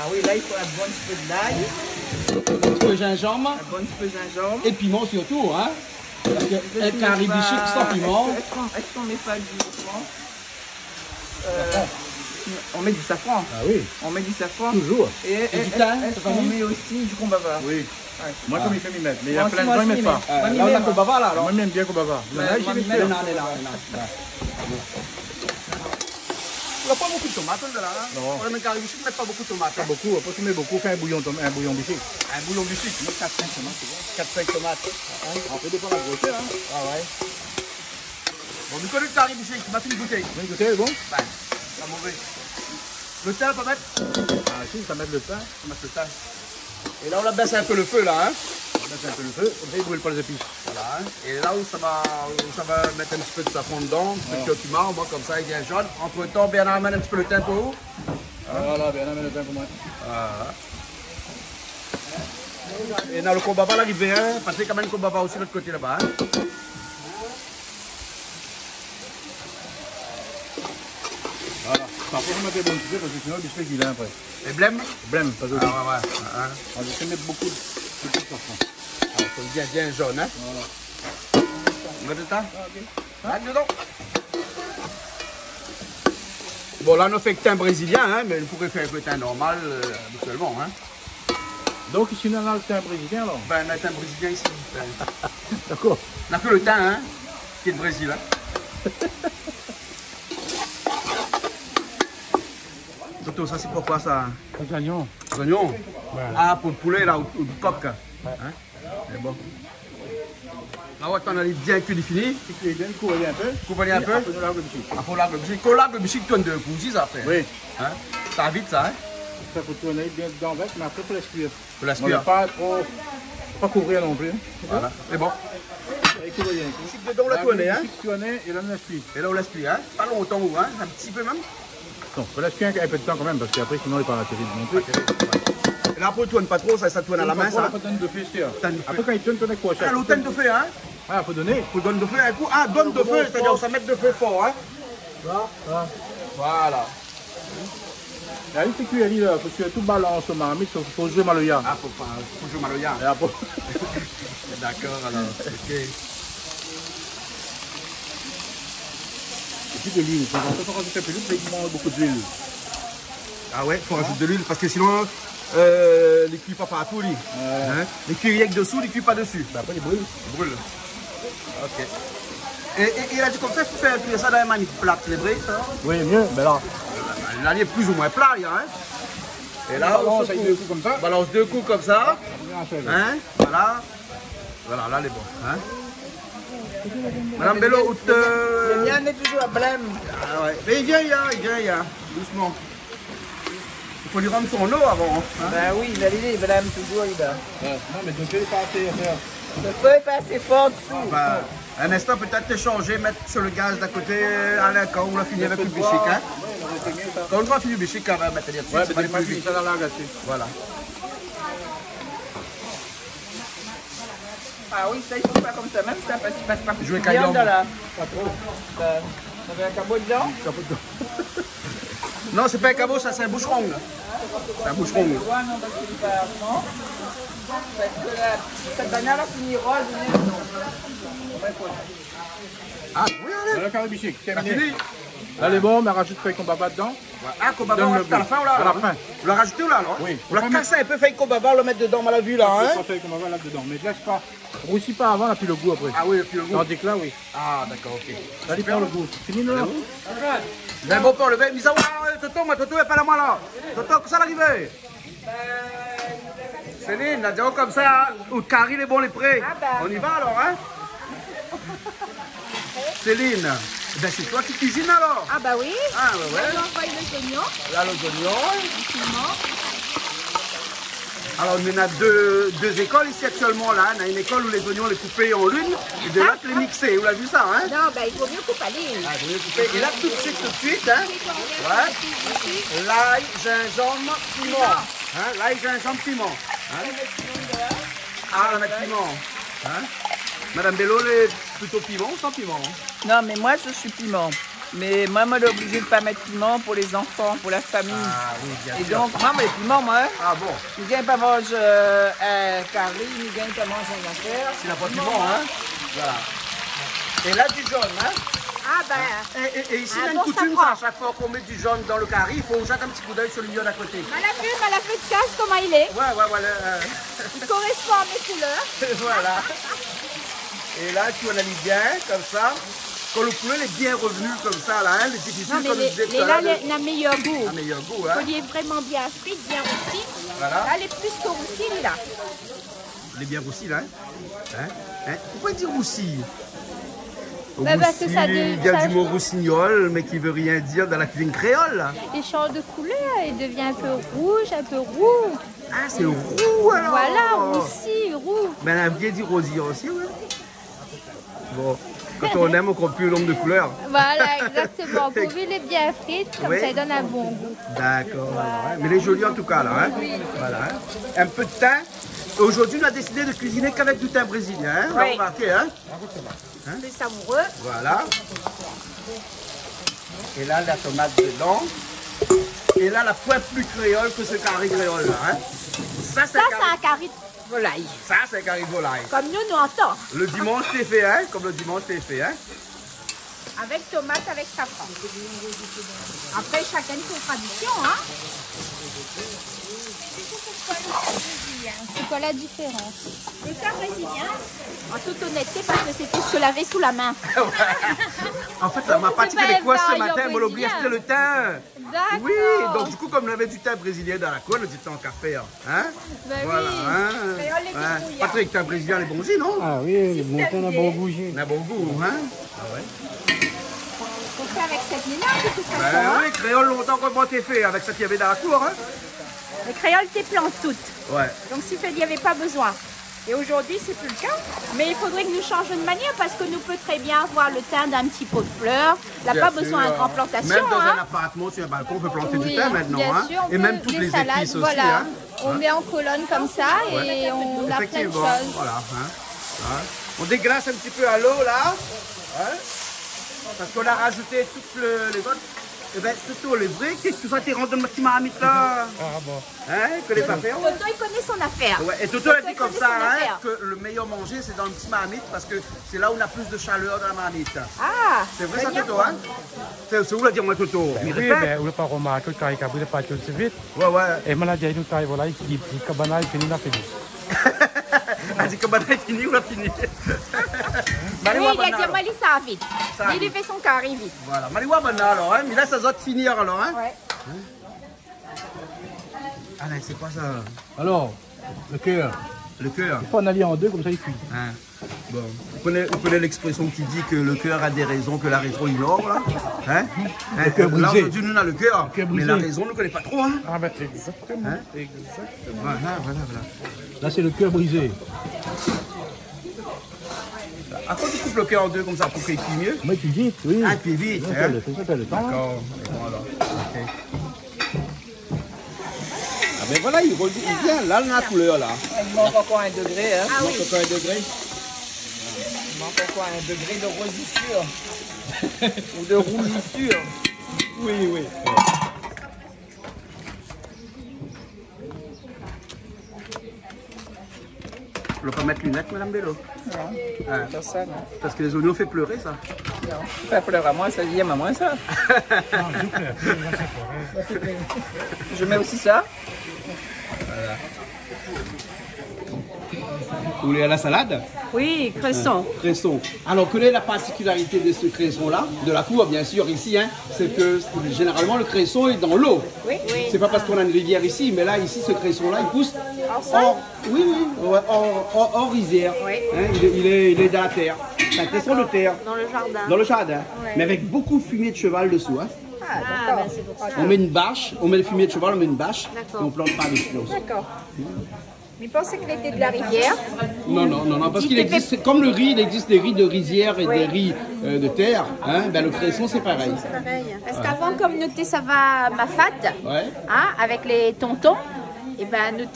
Ah oui, là, il faut un bon petit peu d'ail, Un petit peu de gingembre un bon petit peu de gingembre. et piment surtout, hein. Bichic pas- sans piment. Est-ce qu'on met pas du safran Euh, On met du safran. Ah oui, On met du safran. toujours. Et, et- du thym, pas met aussi du combava Oui. Ouais. Moi, comme il fait m'y mettre. Mais il y a plein de gens qui moi ne mettent pas. Euh, là, on a que moi- bava là, alors. Moi, j'aime bien qu'on bava. Ouais, Là, moi, Mais ça. non, mais non, mais non. Là. On n'a pas beaucoup de tomates, là. Hein. Non. Pour le même carré bichic, on met pas beaucoup de tomates. Pas Hein. beaucoup, après tu mets beaucoup, fais un bouillon, un bouillon bichic. Un bouillon bichic. 4-5 tomates, c'est bon. 4-5 tomates. Après, dépend de la grosseur. Hein. Ah ouais. Bon, du côté du carré bichic, tu m'as fait une bouteille. Écoutez, c'est bon Ben, pas mauvais. Le thym, pas mettre? Ah si, ça met le pain, On met le thym. Et là, on a baissé un peu le feu, là. Hein. On met un peu le feu, comme ça il brûle pas les épices. Voilà. hein. Et là où ça va, où ça va mettre un petit peu de safran dedans, un petit peu de cumin, moi comme ça, il devient jaune. Entre temps, Bernard amène un petit peu le thym pour vous. Voilà, bien, met le pain pour moi. Et dans le combat va l'arriver, hein. Passez quand même le combat va aussi de l'autre côté là-bas. Hein. Voilà. Par contre, on met des bons petits parce que sinon le bichic il est après. Et blême Blême, pas de Ah ouais, ouais. Hein. On va mettre beaucoup de Ah, faut bien, bien jaune, hein. Voilà. On met le temps Hein, dedans. Bon, là, on ne fait que thym brésilien, hein, mais on pourrait faire que thym normal, euh, habituellement, hein. Donc ici on a le thym brésilien alors Ben, on a un thym brésilien ici. Ben, D'accord. On n'a que le thym, hein, qui est de Brésil, hein. Toto, ça c'est pourquoi ça Les oignons. Les oignons? Ah, pour le poulet là, ou, ou du coq. Hein? C'est bon. Là, ouais, as les bien. Tu cuis bien, couper un peu. Coupe-les un peu. Après, on lave le bichic. Quand on lave le bichic, tourne deux coups, c'est après. Oui. Hein? Ça va vite ça, hein? Ça faut tourner bien dedans mais après il faut laisser cuire. Faut la On pas trop, pas couvrir non plus. Voilà. C'est bon. Dedans, on l'a tourné, hein? et là on laisse cuire. Et là, on plier, hein? Pas longtemps, hein? Un petit peu même. Laisse cuire un peu de temps quand même, parce qu'après sinon il part à terrible non plus. Et là, après, on tourne pas trop, ça, ça tourne à la main, ça. De c'est de. Après quand il tourne, tourne quoi Ah, l'hôtel de feu, hein? Ah, faut donner. Faut donner de feu un coup. Ah, donne de feu, c'est-à-dire ça met de feu fort, hein Voilà. Là, il fait cuire, il faut que tout balance au marmite, il faut jouer maloya. Ah, faut pas, faut jouer maloya. D'accord, alors. Ok. De l'huile. Quand on rajoute un peu d'huile, il mange beaucoup d'huile. Ah ouais, faut rajouter de l'huile parce que sinon, euh, les cuit pas partout, lui. Hein? Les cuit rien que dessous, les cuit pas dessus. Ben, après, il brûle. Il brûle. Ok. Et, et, et là, tu comme ça, tu fais cuire ça dans une manière plate, les bris, ça Oui, mieux. Mais là, Là, il est plus ou moins plat, il y a, hein? Et là, on balance deux coups comme ça. balance deux coups comme ça. Hein? Voilà. Voilà, là, elle est bon. Hein? Madame Bello, où te... Le mien est toujours à blême. Ah ouais. Mais il vient, il y a, il vient, il y a. Doucement. Il faut lui rendre son eau avant. Hein Ben oui, il a l'idée, il blême toujours, il va. Ouais. Non, mais il n'est pas assez faire. Le feu est pas assez fort dessous. Bah, un instant, peut-être te changer, mettre sur le gaz d'à côté, aller quand on a fini avec le bichic. Hein quand on a fini le bichic, on va mettre dessus, Ouais, mais pas pas fini ça dans la. Voilà. Ah oui, ça, il faut faire comme ça, même ça, parce qu'il passe par Jouer caillon. la... Ça avait un cabot dedans Non, c'est pas un cabot, ça c'est un boucheron. C'est un boucheron. Ouais, non, parce qu'il est pas vraiment. Parce que la, cette finit rose, mais non. Ah, oui, allez. Voilà le terminé. Là, les bon, mais rajoute feuille combaba dedans. Ah, qu'on va Donne voir le à la goût. fin ou là À la fin. On l'a rajouté ou là alors Oui. On l'a cassé un peu, qu'on va voir, le mettre dedans, on l'a vu là. Hein? Feuille combaba là-dedans. Mais laisse pas. Roussis pas avant, là, puis le goût après. ah oui, et puis le goût. Tandis que là, oui. Ah, d'accord, ok. Là, il prend le goût. Fini, là J'ai un bon port, le verre. Misawa, euh, Toto, moi, Toto est pas là, moi là. Toto, que ça l'arrive Céline, la dit comme ça, hein. ou Carrie, les bons, les prêts. Ah bah. On y va alors, hein Céline, ben c'est toi qui cuisines alors Ah bah oui. Ah, ouais, ouais. On envoie les oignons. Là, les oignons. Alors, on a deux, deux écoles ici actuellement, là. On a une école où les oignons les couper en lune et de l'autre les mixer. Vous l'avez vu ça, hein? Non, bah il faut mieux couper. Allez. Ah, vous les coupez. Et là, tout de suite, tout de suite, hein Ouais. L'ail, gingembre, piment. Hein? L'ail, gingembre, piment. Hein? Ah, on mettre piment. Hein? Madame Bello, les plutôt piment ou sans piment Non, mais moi, je suis piment. Mais moi, moi, suis obligée de ne pas mettre piment pour les enfants, pour la famille. Ah oui, bien Et sûr. donc, moi, les piments, moi, Ah bon, je ne gagne pas manger euh, un carré, je ne gagne pas manger un affaire. s'il n'a pas de piment, hein Voilà. Et là, du jaune, hein Ah bah. et, et- et ici, il y a une coutume, à chaque fois qu'on met du jaune dans le carré, il faut jeter un petit coup d'œil sur le milieu d'à côté. À la vue, à la de casse, comment il est Ouais, ouais, voilà. euh, Il correspond à mes couleurs. voilà. Et là, tu analyses bien, comme ça. Quand le poulet est bien revenu comme ça, là, hein, Non, mais comme les, je disais tout à là, l'heure, il a meilleur goût. un meilleur goût, Il hein. est vraiment bien frit, bien roussi. Voilà. Là, les plus que roussi, il est là. Il est bien roussi, là. Hein? Hein? Hein? Pourquoi dire roussi Bah, parce que ça Roussi, de- Il vient ça- du mot roussignol, mais qui veut rien dire dans la cuisine créole. là. Il change de couleur, il devient un peu rouge, un peu roux. Ah, c'est roux alors Voilà, roussi, roux. Mais elle a bien dit rosir aussi, ouais. Bon, quand on aime, on compte plus le nombre de couleurs. Voilà, exactement. Pourvu les bien frites, comme Oui. ça il donne un bon goût. D'accord. ouais. Mais elle est jolie en tout cas, là. Hein? Voilà. hein. Un peu de thym. Aujourd'hui, on a décidé de cuisiner qu'avec du thym brésilien. Hein? Remarqué, hein? C'est savoureux. Voilà. Et là, la tomate dedans. Et là, la pointe plus créole que ce carré créole, là. Hein? Ça, c'est Ça, un c'est carré... un carré de volaille. Ça, c'est carré volaille. Comme nous, nous entend. Le dimanche, c'est fait, hein? Comme le dimanche, c'est fait, hein? Avec tomate, avec safran. Après, chacun ses traditions, hein. C'est quoi la différence Le thym brésilien, en toute honnêteté, parce que c'était ce que l'avait sous la main. En fait, ça m'a c'est pratiqué pas les un quoi ce matin, on m'a oublié acheter le thym. D'accord. Oui, donc du coup, comme on avait du thym brésilien dans la cour, on a dit tant qu'à faire. Hein? Bah Voilà. oui. Hein? Ouais. Patrick, thym brésilien, les bons non? Ah oui, le montant a bon. On a bon goût, hein? Faut faire avec cette mélange, de toute façon. Ben hein. oui, créole longtemps comment t'es fait avec ça qu'il y avait dans la cour, hein? Le créole, t'es plein toutes. Ouais. Donc, s'il fait, il n'y avait pas besoin. Et aujourd'hui, c'est plus le cas. Mais il faudrait que nous changions de manière parce que nous peut très bien avoir le teint d'un petit pot de fleurs. Il n'a Bien pas sûr. besoin d'une grande plantation. Même dans hein. un appartement sur un balcon, on peut planter du thym maintenant, bien hein? sûr, on Et même peut- toutes les salades, épices aussi, voilà. hein? On met en colonne comme ça et on a plein de choses. voilà. Hein? Hein? On déglace un petit peu à l'eau là, hein? parce qu'on a rajouté toutes le- les autres. Eh ben, plutôt les vrais, qu'est-ce que tu fais, t'es rentré dans ma petite marmite là Ah bon. Hein, il connaît pas faire Toto, il connaît son affaire. Ouais, et Toto a dit comme il ça hein, que le meilleur manger c'est dans le petit marmite parce que c'est là où on a plus de chaleur dans la marmite. Ah, C'est vrai ça bien. Toto hein C'est c'est où la dire moi Toto Mais Oui, répète. mais vous n'avez pas remarqué le cabri n'est pas tout aussi vite. Ouais ouais. Et moi, là, j'ai une carré voilà, qui dit cabana, il finit la fini. Que banane est fini ou la fini? Oui, il a dit, moi, il fait son carré vite. Voilà, Maliwa banane alors, hein. mais là ça doit finir alors. Hein. Ouais. Ah c'est quoi ça? Alors, le cœur. Le cœur. Il faut en aller en deux, comme ça il cuit. Hein. Bon. Vous connaissez, l'expression qui dit que le cœur a des raisons que la raison ignore là hein Le cœur Là brisé. aujourd'hui nous on a le cœur, cœur mais brisé. la raison on ne connaît pas trop. Hein. Ah, ben, exactement. Hein Exactement. Voilà, voilà, voilà. Là, c'est le cœur brisé. À quoi tu coupes le cœur en deux comme ça pour qu'il cuit mieux Mais tu dis, oui. Ah, puis vite. Ça, Hein. le- ça, t'as le temps. hein. D'accord. Voilà. Ok. Ah ben voilà, il, revient-. Là, on a la couleur là. Il manque encore un degré, hein. Il manque encore un degré. Manque encore un degré de rosissure. Ou de rougissure. Oui, oui. On va pas mettre lunettes, Madame Bello. Non, Ah, faire ça, non. parce que les oignons fait pleurer, ça. Non. Faire pleurer à moi, ça dit à moi ça. Je mets aussi ça. Vous voulez à la salade Oui, cresson. Cresson. Alors, quelle est la particularité de ce cresson-là? De la cour, bien sûr, ici, hein, c'est que généralement le cresson est dans l'eau. Oui, oui. C'est pas parce qu'on a une rivière ici, mais là, ici, ce cresson-là, il pousse hors, oui, oui, hors, hors- hors rivière. Oui. Hein, il, est, il, est, il est dans la terre. C'est un cresson de terre, Dans le jardin. dans le jardin. Mais avec beaucoup de fumier de cheval dessous. Hein. Ah, ben pour ça. On met une bâche, on met le fumier de cheval, on met une bâche, et on plante pas dessus. aussi. D'accord. Mais pensez que l'été de la rivière. Non, non, non, non, parce Il qu'il existe, comme le riz, il existe des riz de rizière et Oui. des riz euh, de terre. Hein, ben, le cresson, c'est pareil. Pareil. Parce qu'avant, comme nous ça va ma fat, Ouais. hein, avec les tontons, et ben nous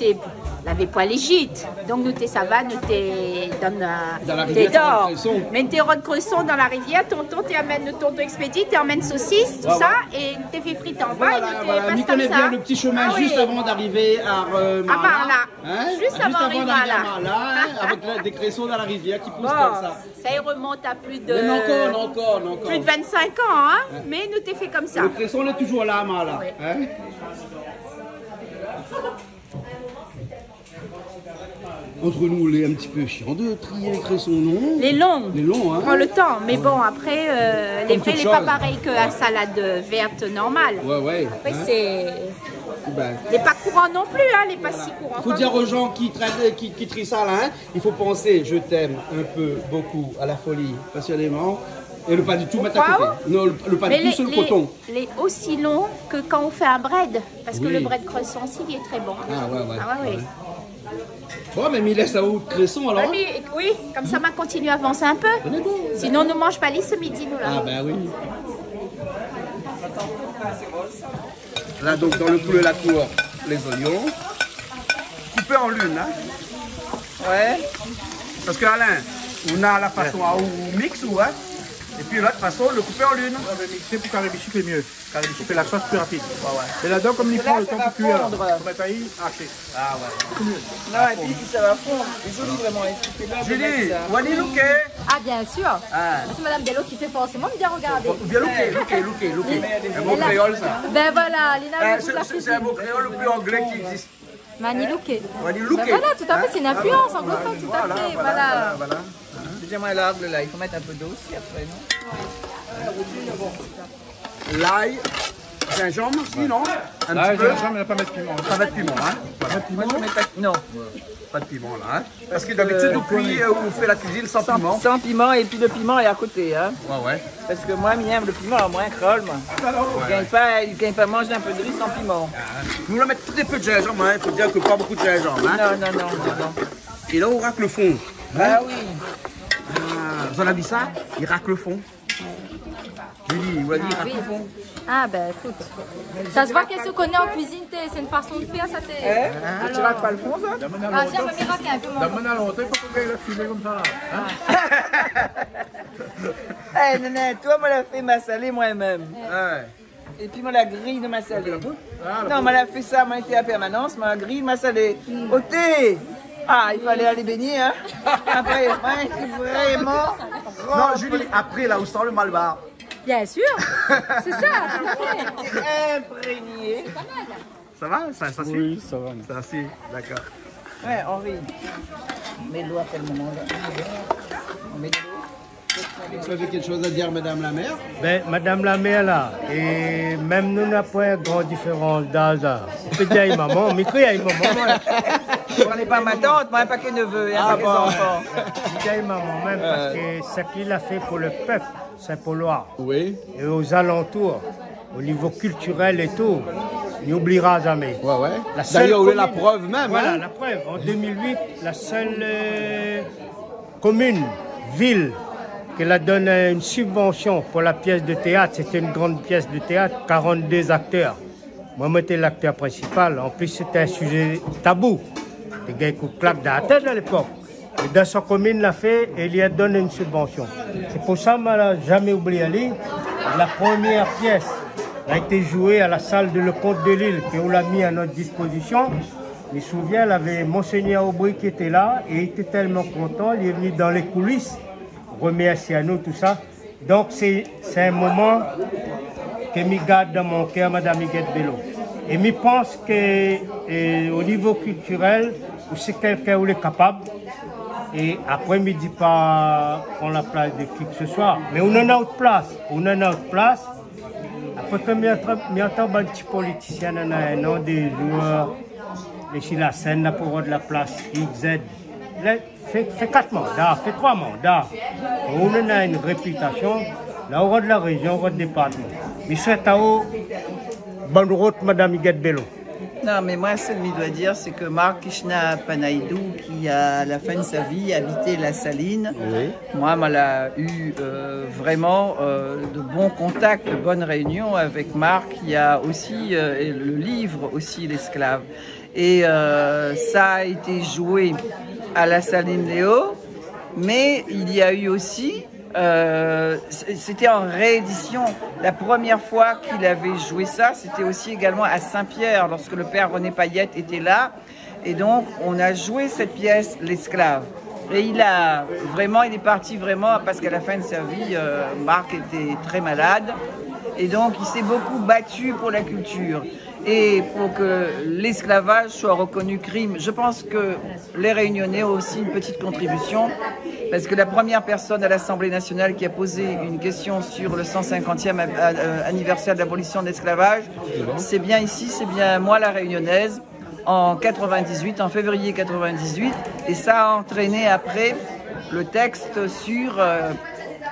l'avait pas légite. Donc nous t'es ça va, nous t'es dans la, Dans la t'es cresson. Mais t'es cresson dans la rivière, tonton t'es amène le tonton expédie, t'es amène saucisse, tout Ouais, ça, et t'es fait frite en bas, Voilà, et nous t'es voilà. comme connaît bien le petit chemin Ah oui. juste avant d'arriver à euh, Marla. Marla. Hein Juste avant d'arriver à Marla, hein, avec la- des cressons dans la rivière qui poussent Bon, comme ça. ça y remonte à plus de, Mais encore, encore, encore. plus de 25 ans, hein, mais nous t'es fait comme ça. Le cresson, est toujours là, Marla. Oui. Hein Entre nous, il est un petit peu chiant de trier les cressons, non Les longs. Les longs, hein prend le temps, mais bon, après, euh, les vrais, toute n'est pas pareil que la salade verte normale. Ouais, ouais. Après, hein. c'est. Ben, Les pas courants non plus, hein, les pas si courants. Il faut dire aux gens qui, traînent- qui, qui trient ça là, hein, il faut penser je t'aime un peu, beaucoup, à la folie, passionnément, et le pas du tout côté. Non, le, le pas Mais du tout les, sur le les- coton. les aussi longs que quand on fait un bread, parce que le bread cresson aussi, il est très bon. Ah ouais, ouais. Ah ouais, ouais. Bon, mais il laisse à haut de cresson alors. Mais, oui, comme ça, m'a continué à avancer un peu. On. Sinon, on ne mange pas lit ce midi, nous là. Ah ben oui. Là donc dans le poulet la cour, les oignons. Coupés en lune, hein. Ouais. Parce que Alain, on a la façon à ou mix ou hein. Et puis l'autre façon, le couper en lune. On va mixer pour caribichi c'est mieux. Caribichi fait la sauce plus rapide. Ouais, ouais. Et là-dedans, comme il Là, prend le temps pour cuire, on va tailler, hacher. Ah ouais. Non, et puis ça va fondre. Vraiment. C'est là de Julie, mettre ça. Wani Louké. Ah, bien sûr. Ah. C'est Madame Bello qui fait forcément bien regarder. Bien Louké, Louké, Louké, Louké. Un mot créole ça. Ben voilà, Lina, Ah, de c'est- la c'est c'est un mot créole le plus anglais qui existe. Mani Louké. Wani Ben Louké. voilà, tout à fait, c'est une influence anglophone, tout à Voilà, fait. voilà, Moins large là. Il faut mettre un peu d'eau aussi après, non L'ail, gingembre aussi, non Un petit peu. je ne vais pas mettre piment. Pas de piment, hein Moi, je mets pas... Non. Pas de piment là, hein Parce que d'habitude, on cuit, euh, on fait la cuisine sans Sans, piment. sans piment et puis le piment est à côté. Hein. Ouais, ouais. Parce que moi, j'aime le piment à moins crolle, moi. Il gagne pas, il pas manger un peu de riz sans piment. Nous, on met très peu de gingembre, hein. Il faut dire que pas beaucoup de gingembre, hein Non, non, non, non, non. Et là, on racle le fond. Ah oui. Ah, vous en avez vu ça? Il racle le fond. Julie, vous l'avez dit, il racle le fond. Ah ben écoute, ça se voit qu'elle se connaît en cuisine, c'est une façon de faire, ça t'est... Hein? Tu rates pas le fond, ça? Ah tiens, me miracle un peu mon... Dans mon longtemps, il faut qu'on gagne le filet comme ça. là. Hein? Eh, Néné, toi, moi, la fait ma salée moi-même. Ouais. Et puis, moi, la grille de ma salée. Ah, Non, moi, la fait ça, moi, été à permanence, ma grille, ma salée. Au thé Ah, il fallait aller baigner, hein Après, vraiment... Non, Julie, après, là où sort le malbar. Bien sûr, c'est ça, tout. Imprégné. Ça va? Ça, ça suit? Oui, ça va. Ça suit, d'accord. Ouais, Henri. Mets l'eau à quel moment, là On met de l'eau Vous avez quelque chose à dire, madame la mère Ben, Madame la mère là, et même nous n'avons pas une grande différence d'âge. On peut dire maman, mais a une maman, moi, On n'est pas ma tante, moi, pas que neveu, hein, pas que enfants. je dis maman même parce que ce qu'il a fait pour le peuple Saint-Paulois Oui. et aux alentours, au niveau culturel et tout, il n'oubliera jamais. Ouais, ouais. La seule D'ailleurs, vous avez la commune- preuve même, Voilà, hein la preuve. En 2008, la seule euh, commune, ville, qu'elle a donné une subvention pour la pièce de théâtre, c'était une grande pièce de théâtre, 42 acteurs. Moi, j'étais l'acteur principal. En plus, c'était un sujet tabou. Les gars qui claquent dans la tête à l'époque. Et dans sa commune, l'a fait et il lui a donné une subvention. C'est pour ça que je jamais oublié Ali. La première pièce a été jouée à la salle de Le Comte de Lille, qu'on l'a mis à notre disposition. Je me souviens, il avait Monseigneur Aubry qui était là et il était tellement content, il est venu dans les coulisses, remercier à nous, tout ça. Donc c'est un moment que je garde dans mon cœur, Madame Huguette Bello. Et je pense qu'au niveau culturel, c'est quelqu'un où est capable. Et après, je ne dis pas prendre la place de qui que ce soit. Mais on en a autre place. On en a autre place. Après, il y a un petit politicien, on a un nom des joueurs, les sur la scène, là, pour avoir de la place XZ. Fait quatre mandats, fait trois mandats. On a une réputation, là, on de la région, on de département. Mais c'est à vous, bonne route, Madame Huguette Bello. Non, mais moi, ce que je dois dire, c'est que Marc Krishna Panaïdou, qui a, à la fin de sa vie, habité la Saline, moi, elle a eu euh, vraiment euh, de bons contacts, de bonnes réunions avec Marc. Il y a aussi euh, le livre, aussi l'esclave. Et euh, ça a été joué à la Saline Léo, mais il y a eu aussi euh, c'était en réédition. La première fois qu'il avait joué ça, c'était aussi également à Saint-Pierre, lorsque le père René Payette était là. Et donc, on a joué cette pièce, L'esclave. Et il a vraiment, il est parti vraiment, parce qu'à la fin de sa vie, euh, Marc était très malade. Et donc, il s'est beaucoup battu pour la culture et pour que l'esclavage soit reconnu crime. Je pense que les Réunionnais ont aussi une petite contribution, parce que la première personne à l'Assemblée nationale qui a posé une question sur le 150e anniversaire de l'abolition de l'esclavage, c'est bien ici, c'est bien moi la Réunionnaise, en 98, en février 98, et ça a entraîné après le texte sur... euh,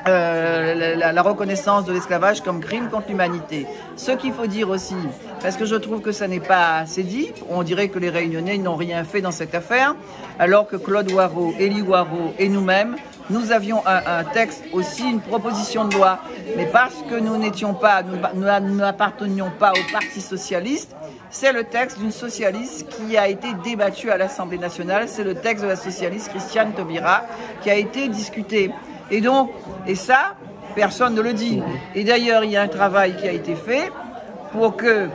euh, la, reconnaissance de l'esclavage comme crime contre l'humanité. Ce qu'il faut dire aussi, parce que je trouve que ça n'est pas assez dit, on dirait que les Réunionnais n'ont rien fait dans cette affaire, alors que Claude Waro, Élie Waro et nous-mêmes, nous avions un, texte aussi, une proposition de loi, mais parce que nous n'étions pas, nous n'appartenions pas au Parti socialiste, c'est le texte d'une socialiste qui a été débattu à l'Assemblée nationale, c'est le texte de la socialiste Christiane Taubira qui a été discuté. Et donc, et ça, personne ne le dit. Et d'ailleurs, il y a un travail qui a été fait pour que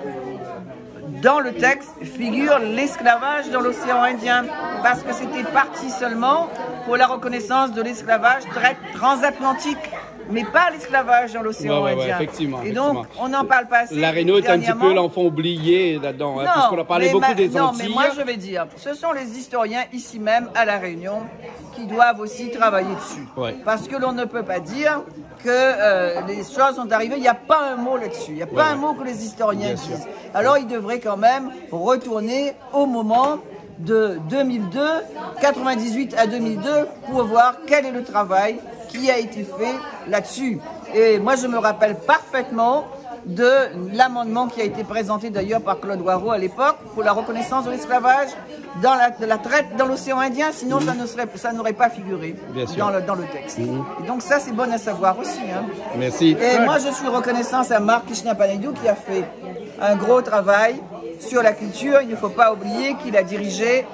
dans le texte figure l'esclavage dans l'océan Indien, parce que c'était parti seulement pour la reconnaissance de l'esclavage transatlantique mais pas l'esclavage dans l'océan ouais, ouais, Indien. Effectivement, et donc, on n'en parle pas assez. La Réunion est un petit peu l'enfant oublié là-dedans, hein, puisqu'on a parlé beaucoup des non, Antilles. mais moi je vais dire, ce sont les historiens ici même à La Réunion qui doivent aussi travailler dessus. Ouais. Parce que l'on ne peut pas dire que euh, les choses sont arrivées, il n'y a pas un mot là-dessus, il n'y a pas un mot que les historiens Bien disent. sûr. Alors ils devraient quand même retourner au moment de 2002, 98 à 2002, pour voir quel est le travail qui a été fait là-dessus. Et moi, je me rappelle parfaitement de l'amendement qui a été présenté d'ailleurs par Claude Waro à l'époque pour la reconnaissance de l'esclavage dans la, de la traite dans l'océan Indien, sinon ça ne serait, ça n'aurait pas figuré dans le, dans le texte. Et donc ça, c'est bon à savoir aussi. hein. Merci. Et moi, je suis reconnaissance à Marc Krishnapanidou qui a fait un gros travail sur la culture. Il ne faut pas oublier qu'il a dirigé,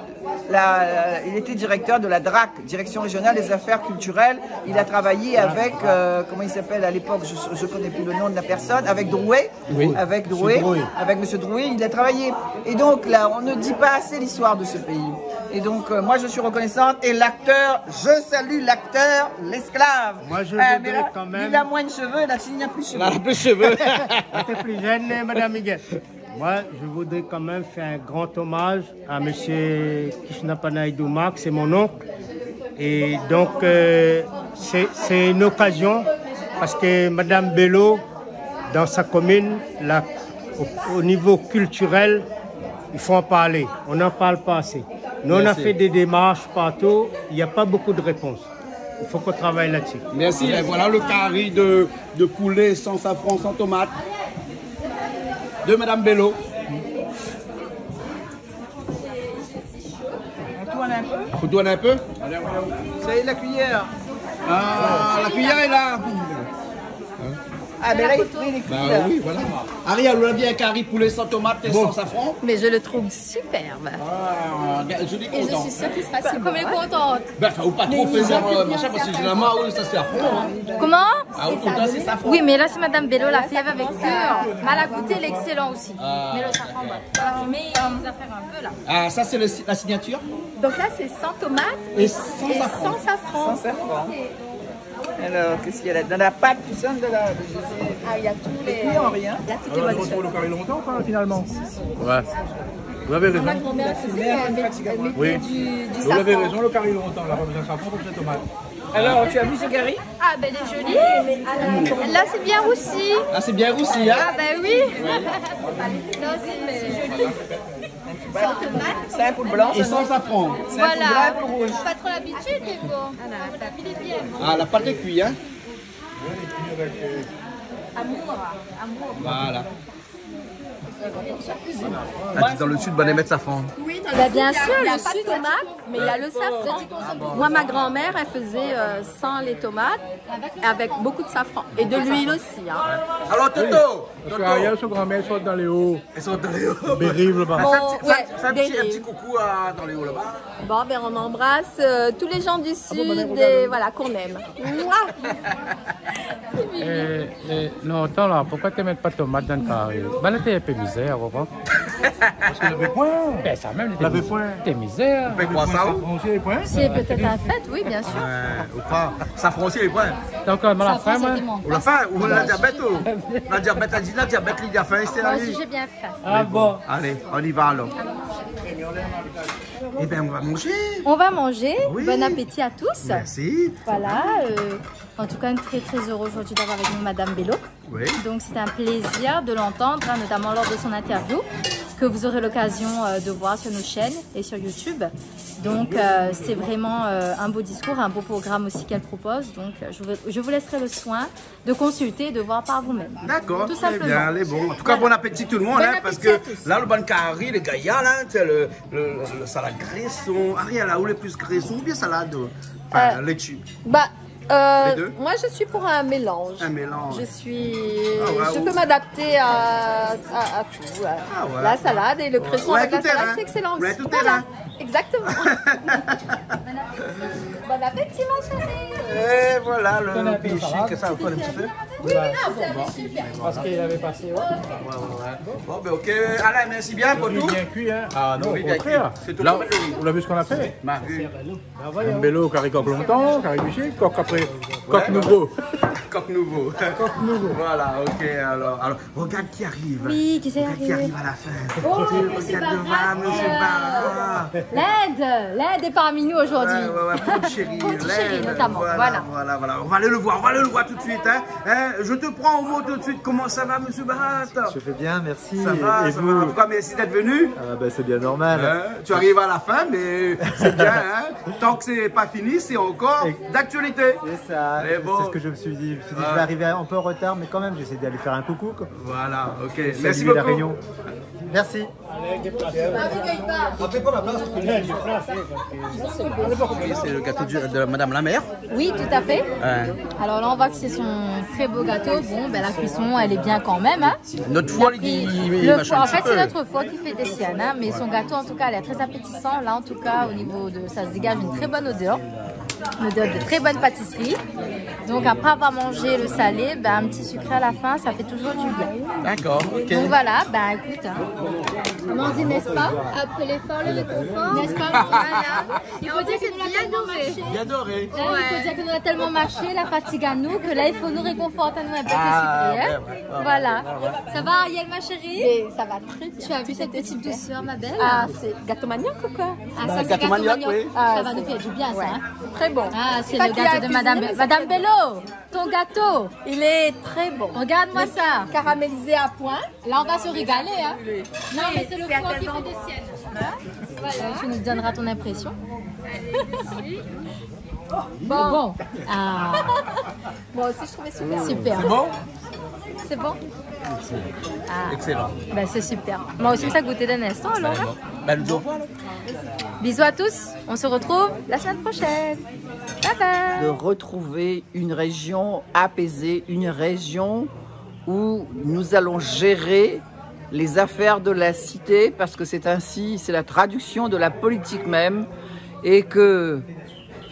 la, il était directeur de la DRAC, Direction régionale des affaires culturelles. Il a travaillé avec, euh, comment il s'appelle à l'époque, je ne connais plus le nom de la personne, avec Drouet. Oui. Avec Drouet, Drouet. avec Monsieur Drouet, il a travaillé. Et donc là, on ne dit pas assez l'histoire de ce pays. Et donc, euh, moi, je suis reconnaissante. Et l'acteur, je salue l'acteur, l'esclave. Moi, je mais là, quand même- Il a moins de cheveux, là, il n'y a plus de cheveux. Là, plus de cheveux. Plus jeune, Madame Miguel. Moi, je voudrais quand même faire un grand hommage à M. Marc, c'est mon oncle. Et donc, euh, c'est une occasion parce que Madame Bello, dans sa commune, au, au niveau culturel, il faut en parler. On n'en parle pas assez. Nous, on a fait des démarches partout, il n'y a pas beaucoup de réponses. Il faut qu'on travaille là-dessus. Merci. Et voilà le carré de, de poulet sans safran, sans tomate de Madame Bello. On tourne un peu. Faut tourner un peu savez, la cuillère. Ah, la cuillère est là. Ah, ben là, il faut les Bah oui, voilà. Ariel, l'avez un curry poulet sans tomate et sans safran Mais je le trouve superbe. Ah, je suis Et je content. suis sûre qu'il sera si bon. Comme elle est contente. Bah, faut pas trop faire euh, machin parce que j'ai la main, oui, ça c'est à fond. Hein. Comment Ah, contraire, c'est safran. Oui, mais là, c'est Madame Bello, la fièvre avec cœur. Mais à goûté, il est excellent aussi. Mais le safran, bah, voilà, mais il nous a fait un peu là. Ah, ça c'est la signature Donc là, c'est sans tomate et sans safran. sans safran. Alors, qu'est-ce qu'il y a là Dans la pâte, tout ça, de la... Ah, il y a tous les. Il y a rien. Il y a toutes les Alors, on bonnes retrouve le choses. carré longtemps, pas, finalement? Ouais. Vous avez raison. Oui. Vous avez raison, le carré longtemps, pas besoin de safran pour faire tomate. Alors, tu as vu ce curry Ah, ben elle est jolie. Là, c'est bien roussi. Ah, c'est bien roussi, hein? Ah, ben oui. Là, c'est c'est joli. Simple blanc, Et sans safran. Voilà. blanc pour rouge. Pas trop l'habitude, mais bon. Ah, la pâte est cuite, hein Amour. Amour. Voilà. Ah, dans le sud, bah, les mettre safran. Bah, bien sûr, le sud tomate, mais il y a le safran. Moi, ma grand-mère, elle faisait euh, sans les tomates, avec beaucoup de safran. Et de l'huile aussi. Hein. Alors, Toto Parce qu'Ariel, son grand-mère, sont dans les hauts. Ils sont dans les hauts. Bérive, là-bas. Bon, un petit- ouais, fais un petit, des- un petit coucou à- dans les hauts là-bas. Bon, ben on embrasse euh, tous les gens du sud et voilà, qu'on aime. Et, et, non, attends là, pourquoi tu ne mets pas de tomate dans le carré? Ben là, misère, on va Parce qu'il avait point. Ben ça même, t'es point. t'es misère. Ça On les points C'est peut-être un fait, oui, bien sûr. Ou pas Safran aussi, les points. Donc, euh, à la fin, moi. Ou la faim, ou la diabète, ou la diabète, la dit, la diabète, il y a faim, c'est la Moi aussi, vie. j'ai bien fait. Ah bon Allez, on y va alors. Eh bien, on va manger. On va manger. Oui. Bon appétit à tous. Merci. Voilà. euh, en tout cas, très très heureux aujourd'hui d'avoir avec nous Madame Bello. Oui. Donc c'est un plaisir de l'entendre, hein, notamment lors de son interview, que vous aurez l'occasion euh, de voir sur nos chaînes et sur YouTube. Donc euh, c'est vraiment euh, un beau discours, un beau programme aussi qu'elle propose. Donc euh, je, vous, je vous laisserai le soin de consulter et de voir par vous-même. D'accord, Tout très simplement. bien, allez, bon. En tout cas, bon appétit tout le monde, Bon hein, parce que là, le ban carré, les gaillards, sais, le, le, le, salade graisson. Ariel, où les plus graisson ou bien salade euh, Enfin, laitue? Bah, euh, moi je suis pour un mélange. Un mélange. Je suis, Ah ouais, je ou- peux m'adapter à, à, à tout. Ah ouais. La salade et le cresson Ouais, avec la salade, c'est excellent. Ouais, tout Voilà. Exactement. bon appétit ma chérie. Et voilà, le bichic, ça, encore un petit peu. Oui, non, c'est un super. Parce qu'il avait passé, ouais. Ouais, ouais, ouais. Bon, ben, ok. Alain, merci bien pour Il est tout. bien cuit, hein. Ah non, au Oui, bien contraire. cuit. C'est tout Là, on a vu ce qu'on a fait. Marie. Un bélo, carré coq longtemps, carré bûché, coq après, coq nouveau. Coq nouveau. Coq nouveau. Voilà, ok, alors. Alors, regarde qui arrive. Oui, qui c'est Regarde qui arrivé arrive à la fin. Oh, Regarde monsieur Barat. monsieur Barat. L'aide, l'aide est parmi nous aujourd'hui. Ouais, ouais, ouais, pour chérie. Notamment, Voilà, voilà. voilà, voilà. On va aller le voir, on va aller le voir tout de suite. Hein. Hein, je te prends au mot tout de suite. Comment ça va, monsieur Barat? Je fais bien, merci. Ça va, Et ça vous va. En tout cas, merci d'être venu. Ah bah, C'est bien normal. Hein, tu arrives à la fin, mais c'est bien. Hein. Tant que c'est pas fini, c'est encore d'actualité. C'est ça, bon. c'est ce que je me suis dit. Je me suis dit, je vais arriver un peu en retard, mais quand même, j'essaie d'aller faire un coucou. quoi. Voilà, ok. Merci la beaucoup. Réunion. Merci. C'est le gâteau de Madame la mère. Oui, tout à fait. Ouais. Alors là, on voit que c'est son très beau gâteau. Bon, ben, la cuisson, elle est bien quand même. Hein. Notre foie, il, il, il le foie, en fait, c'est notre foie qui fait des siennes. hein, mais son gâteau, en tout cas, elle est très appétissant. Là, en tout cas, au niveau de. Ça se dégage une très bonne odeur. Une odeur de très bonne pâtisserie. Donc, après avoir mangé le salé, ben, un petit sucré à la fin, ça fait toujours du bien. D'accord, ok. Donc voilà, ben écoute, hein. comment on dit, n'est-ce pas? Après l'effort, le réconfort. N'est-ce pas? Voilà. Il faut dire que nous l'a tellement marché. Bien doré. Là, Il faut dire que nous a tellement marché, la fatigue à nous, que là, il faut nous réconforter à nous un peu Ah, sucré. hein. ouais, ouais, ouais, voilà. ouais, ouais. Ça va, Ariel, ma chérie? Et ça va très bien. Tu as vu cette petite douceur, ma belle? Ah, c'est gâteau manioc ou quoi? Ah, Bah, ça, c'est gâteau manioc, oui. ça Ah, va nous c'est- faire du bien, ça. Hein. Très bon. Ah, c'est le gâteau de Madame, Madame Bello. Ton gâteau. Il est très bon. Regarde-moi ça. Caramélisé à point. Là, on va se régaler, hein. Non, mais c'est le foie qui fait des siennes. Voilà. Tu nous donneras ton impression. Bon. bon. Ah, Moi aussi, je trouvais super. super. C'est bon? C'est bon Ah, Excellent. ben c'est super. Moi aussi, ça goûter d'un instant, alors. hein. Ben, nous au revoir. Bisous à tous. On se retrouve la semaine prochaine. Bye bye. de retrouver une région apaisée, une région où nous allons gérer les affaires de la cité, parce que c'est ainsi, c'est la traduction de la politique même, et que,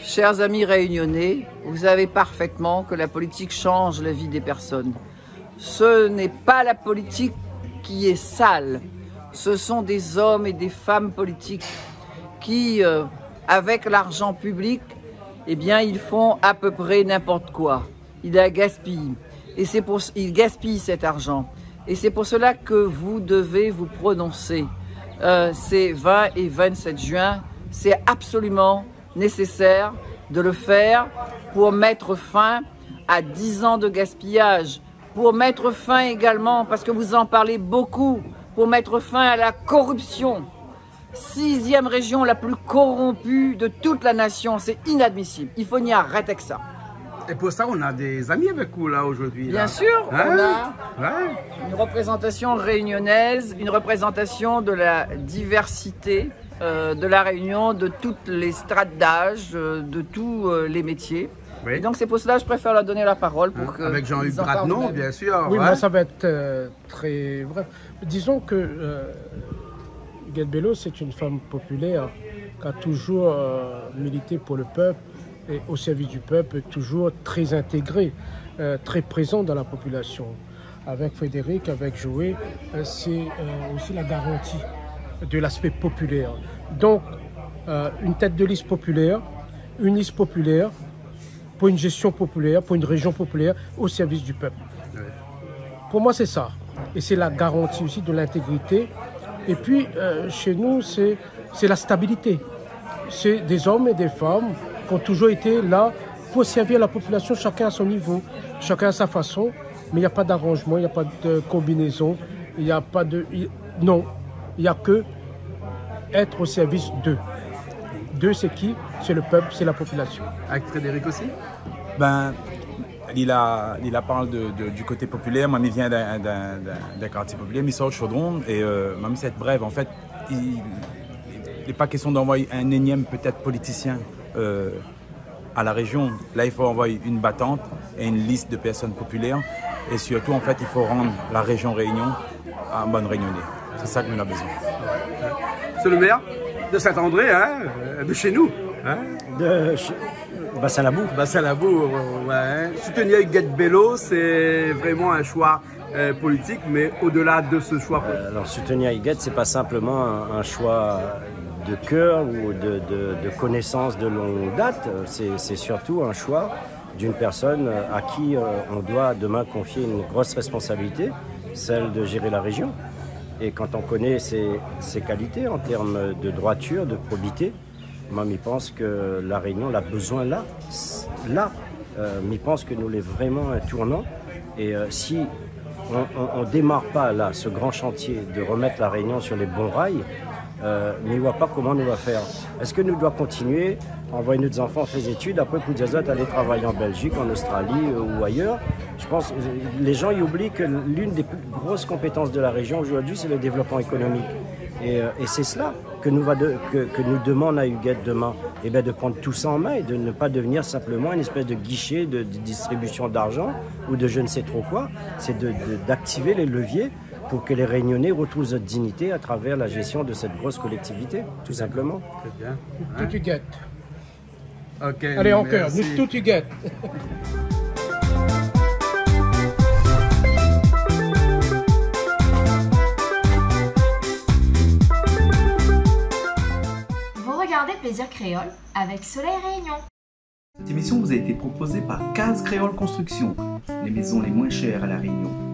chers amis réunionnais, vous savez parfaitement que la politique change la vie des personnes. Ce n'est pas la politique qui est sale, ce sont des hommes et des femmes politiques qui, euh, avec l'argent public, eh bien, ils font à peu près n'importe quoi. Ils la gaspillent. Et c'est pour, ils gaspillent cet argent. Et c'est pour cela que vous devez vous prononcer. Euh, c'est 20 et 27 juin. C'est absolument nécessaire de le faire pour mettre fin à 10 ans de gaspillage, pour mettre fin également, parce que vous en parlez beaucoup, pour mettre fin à la corruption. Sixième région la plus corrompue de toute la nation, c'est inadmissible. Il faut y arrêter avec ça. Et pour ça, on a des amis avec vous là aujourd'hui. Bien sûr, Hein on a Ouais. une représentation réunionnaise, une représentation de la diversité euh, de la Réunion, de toutes les strates d'âge, euh, de tous euh, les métiers. Oui. Et donc c'est pour cela que je préfère leur donner la parole pour que Avec parlent Bradnon, bien sûr. Oui, ouais. ça va être euh, très bref. Disons que euh, Huguette Bello, c'est une femme populaire qui a toujours euh, milité pour le peuple et au service du peuple, toujours très intégrée, euh, très présente dans la population. Avec Frédéric, avec Joé, euh, c'est euh, aussi la garantie de l'aspect populaire. Donc, euh, une tête de liste populaire, une liste populaire, pour une gestion populaire, pour une région populaire, au service du peuple. Pour moi, c'est ça. Et c'est la garantie aussi de l'intégrité. Et puis, euh, chez nous, c'est la stabilité. C'est des hommes et des femmes qui ont toujours été là pour servir la population, chacun à son niveau, chacun à sa façon. Mais il n'y a pas d'arrangement, il n'y a pas de combinaison, il n'y a pas de... Non, il n'y a que être au service d'eux. D'eux, c'est qui? C'est le peuple, c'est la population. Avec Frédéric aussi? Ben, Lila, Lila parle de, de- du côté populaire. Mamie vient d'un- d'un d'un- d'un quartier populaire, Missor Chaudron. Et euh, Mamie, c'est être brève. En fait, il n'est pas question d'envoyer un énième, peut-être, politicien euh, à la région. Là, il faut envoyer une battante et une liste de personnes populaires. Et surtout, en fait, il faut rendre la région Réunion à bonne réunionnais. C'est ça que nous avons besoin. C'est le maire de Saint-André, hein, euh, de chez nous. Hein de Bassin-Labou. Bassin-Labou, euh, ouais. Soutenir Huguette Bello, c'est vraiment un choix euh, politique, mais au-delà de ce choix politique. Alors soutenir Huguette, c'est pas simplement un, un choix de cœur ou de, de- de connaissance de longue date, c'est surtout un choix d'une personne à qui euh, on doit demain confier une grosse responsabilité, celle de gérer la région. Et quand on connaît ses, qualités en termes de droiture, de probité, moi, je pense que la Réunion l'a besoin là. Là, euh, je pense que nous l'est vraiment un tournant. Et euh, si on ne démarre pas là ce grand chantier de remettre la Réunion sur les bons rails, euh, ne voit pas comment nous va faire. Est-ce que nous devons continuer à envoyer nos enfants faire des études, après pour aller travailler en Belgique, en Australie euh, ou ailleurs? Je pense que les gens y oublient que l'une des plus grosses compétences de la région aujourd'hui, c'est le développement économique. Et, euh, c'est cela que nous, va que, nous demande à Huguette demain, et bien de prendre tout ça en main et de ne pas devenir simplement une espèce de guichet de, distribution d'argent ou de je ne sais trop quoi. C'est d'activer les leviers pour que les Réunionnais retrouvent leur dignité à travers la gestion de cette grosse collectivité, tout simplement. Très bien. Tout Huguette. Ok. Allez, en cœur, tout Huguette. Vous regardez Plaisir Créole avec Soleil Réunion. Cette émission vous a été proposée par Case Créole Construction, les maisons les moins chères à La Réunion.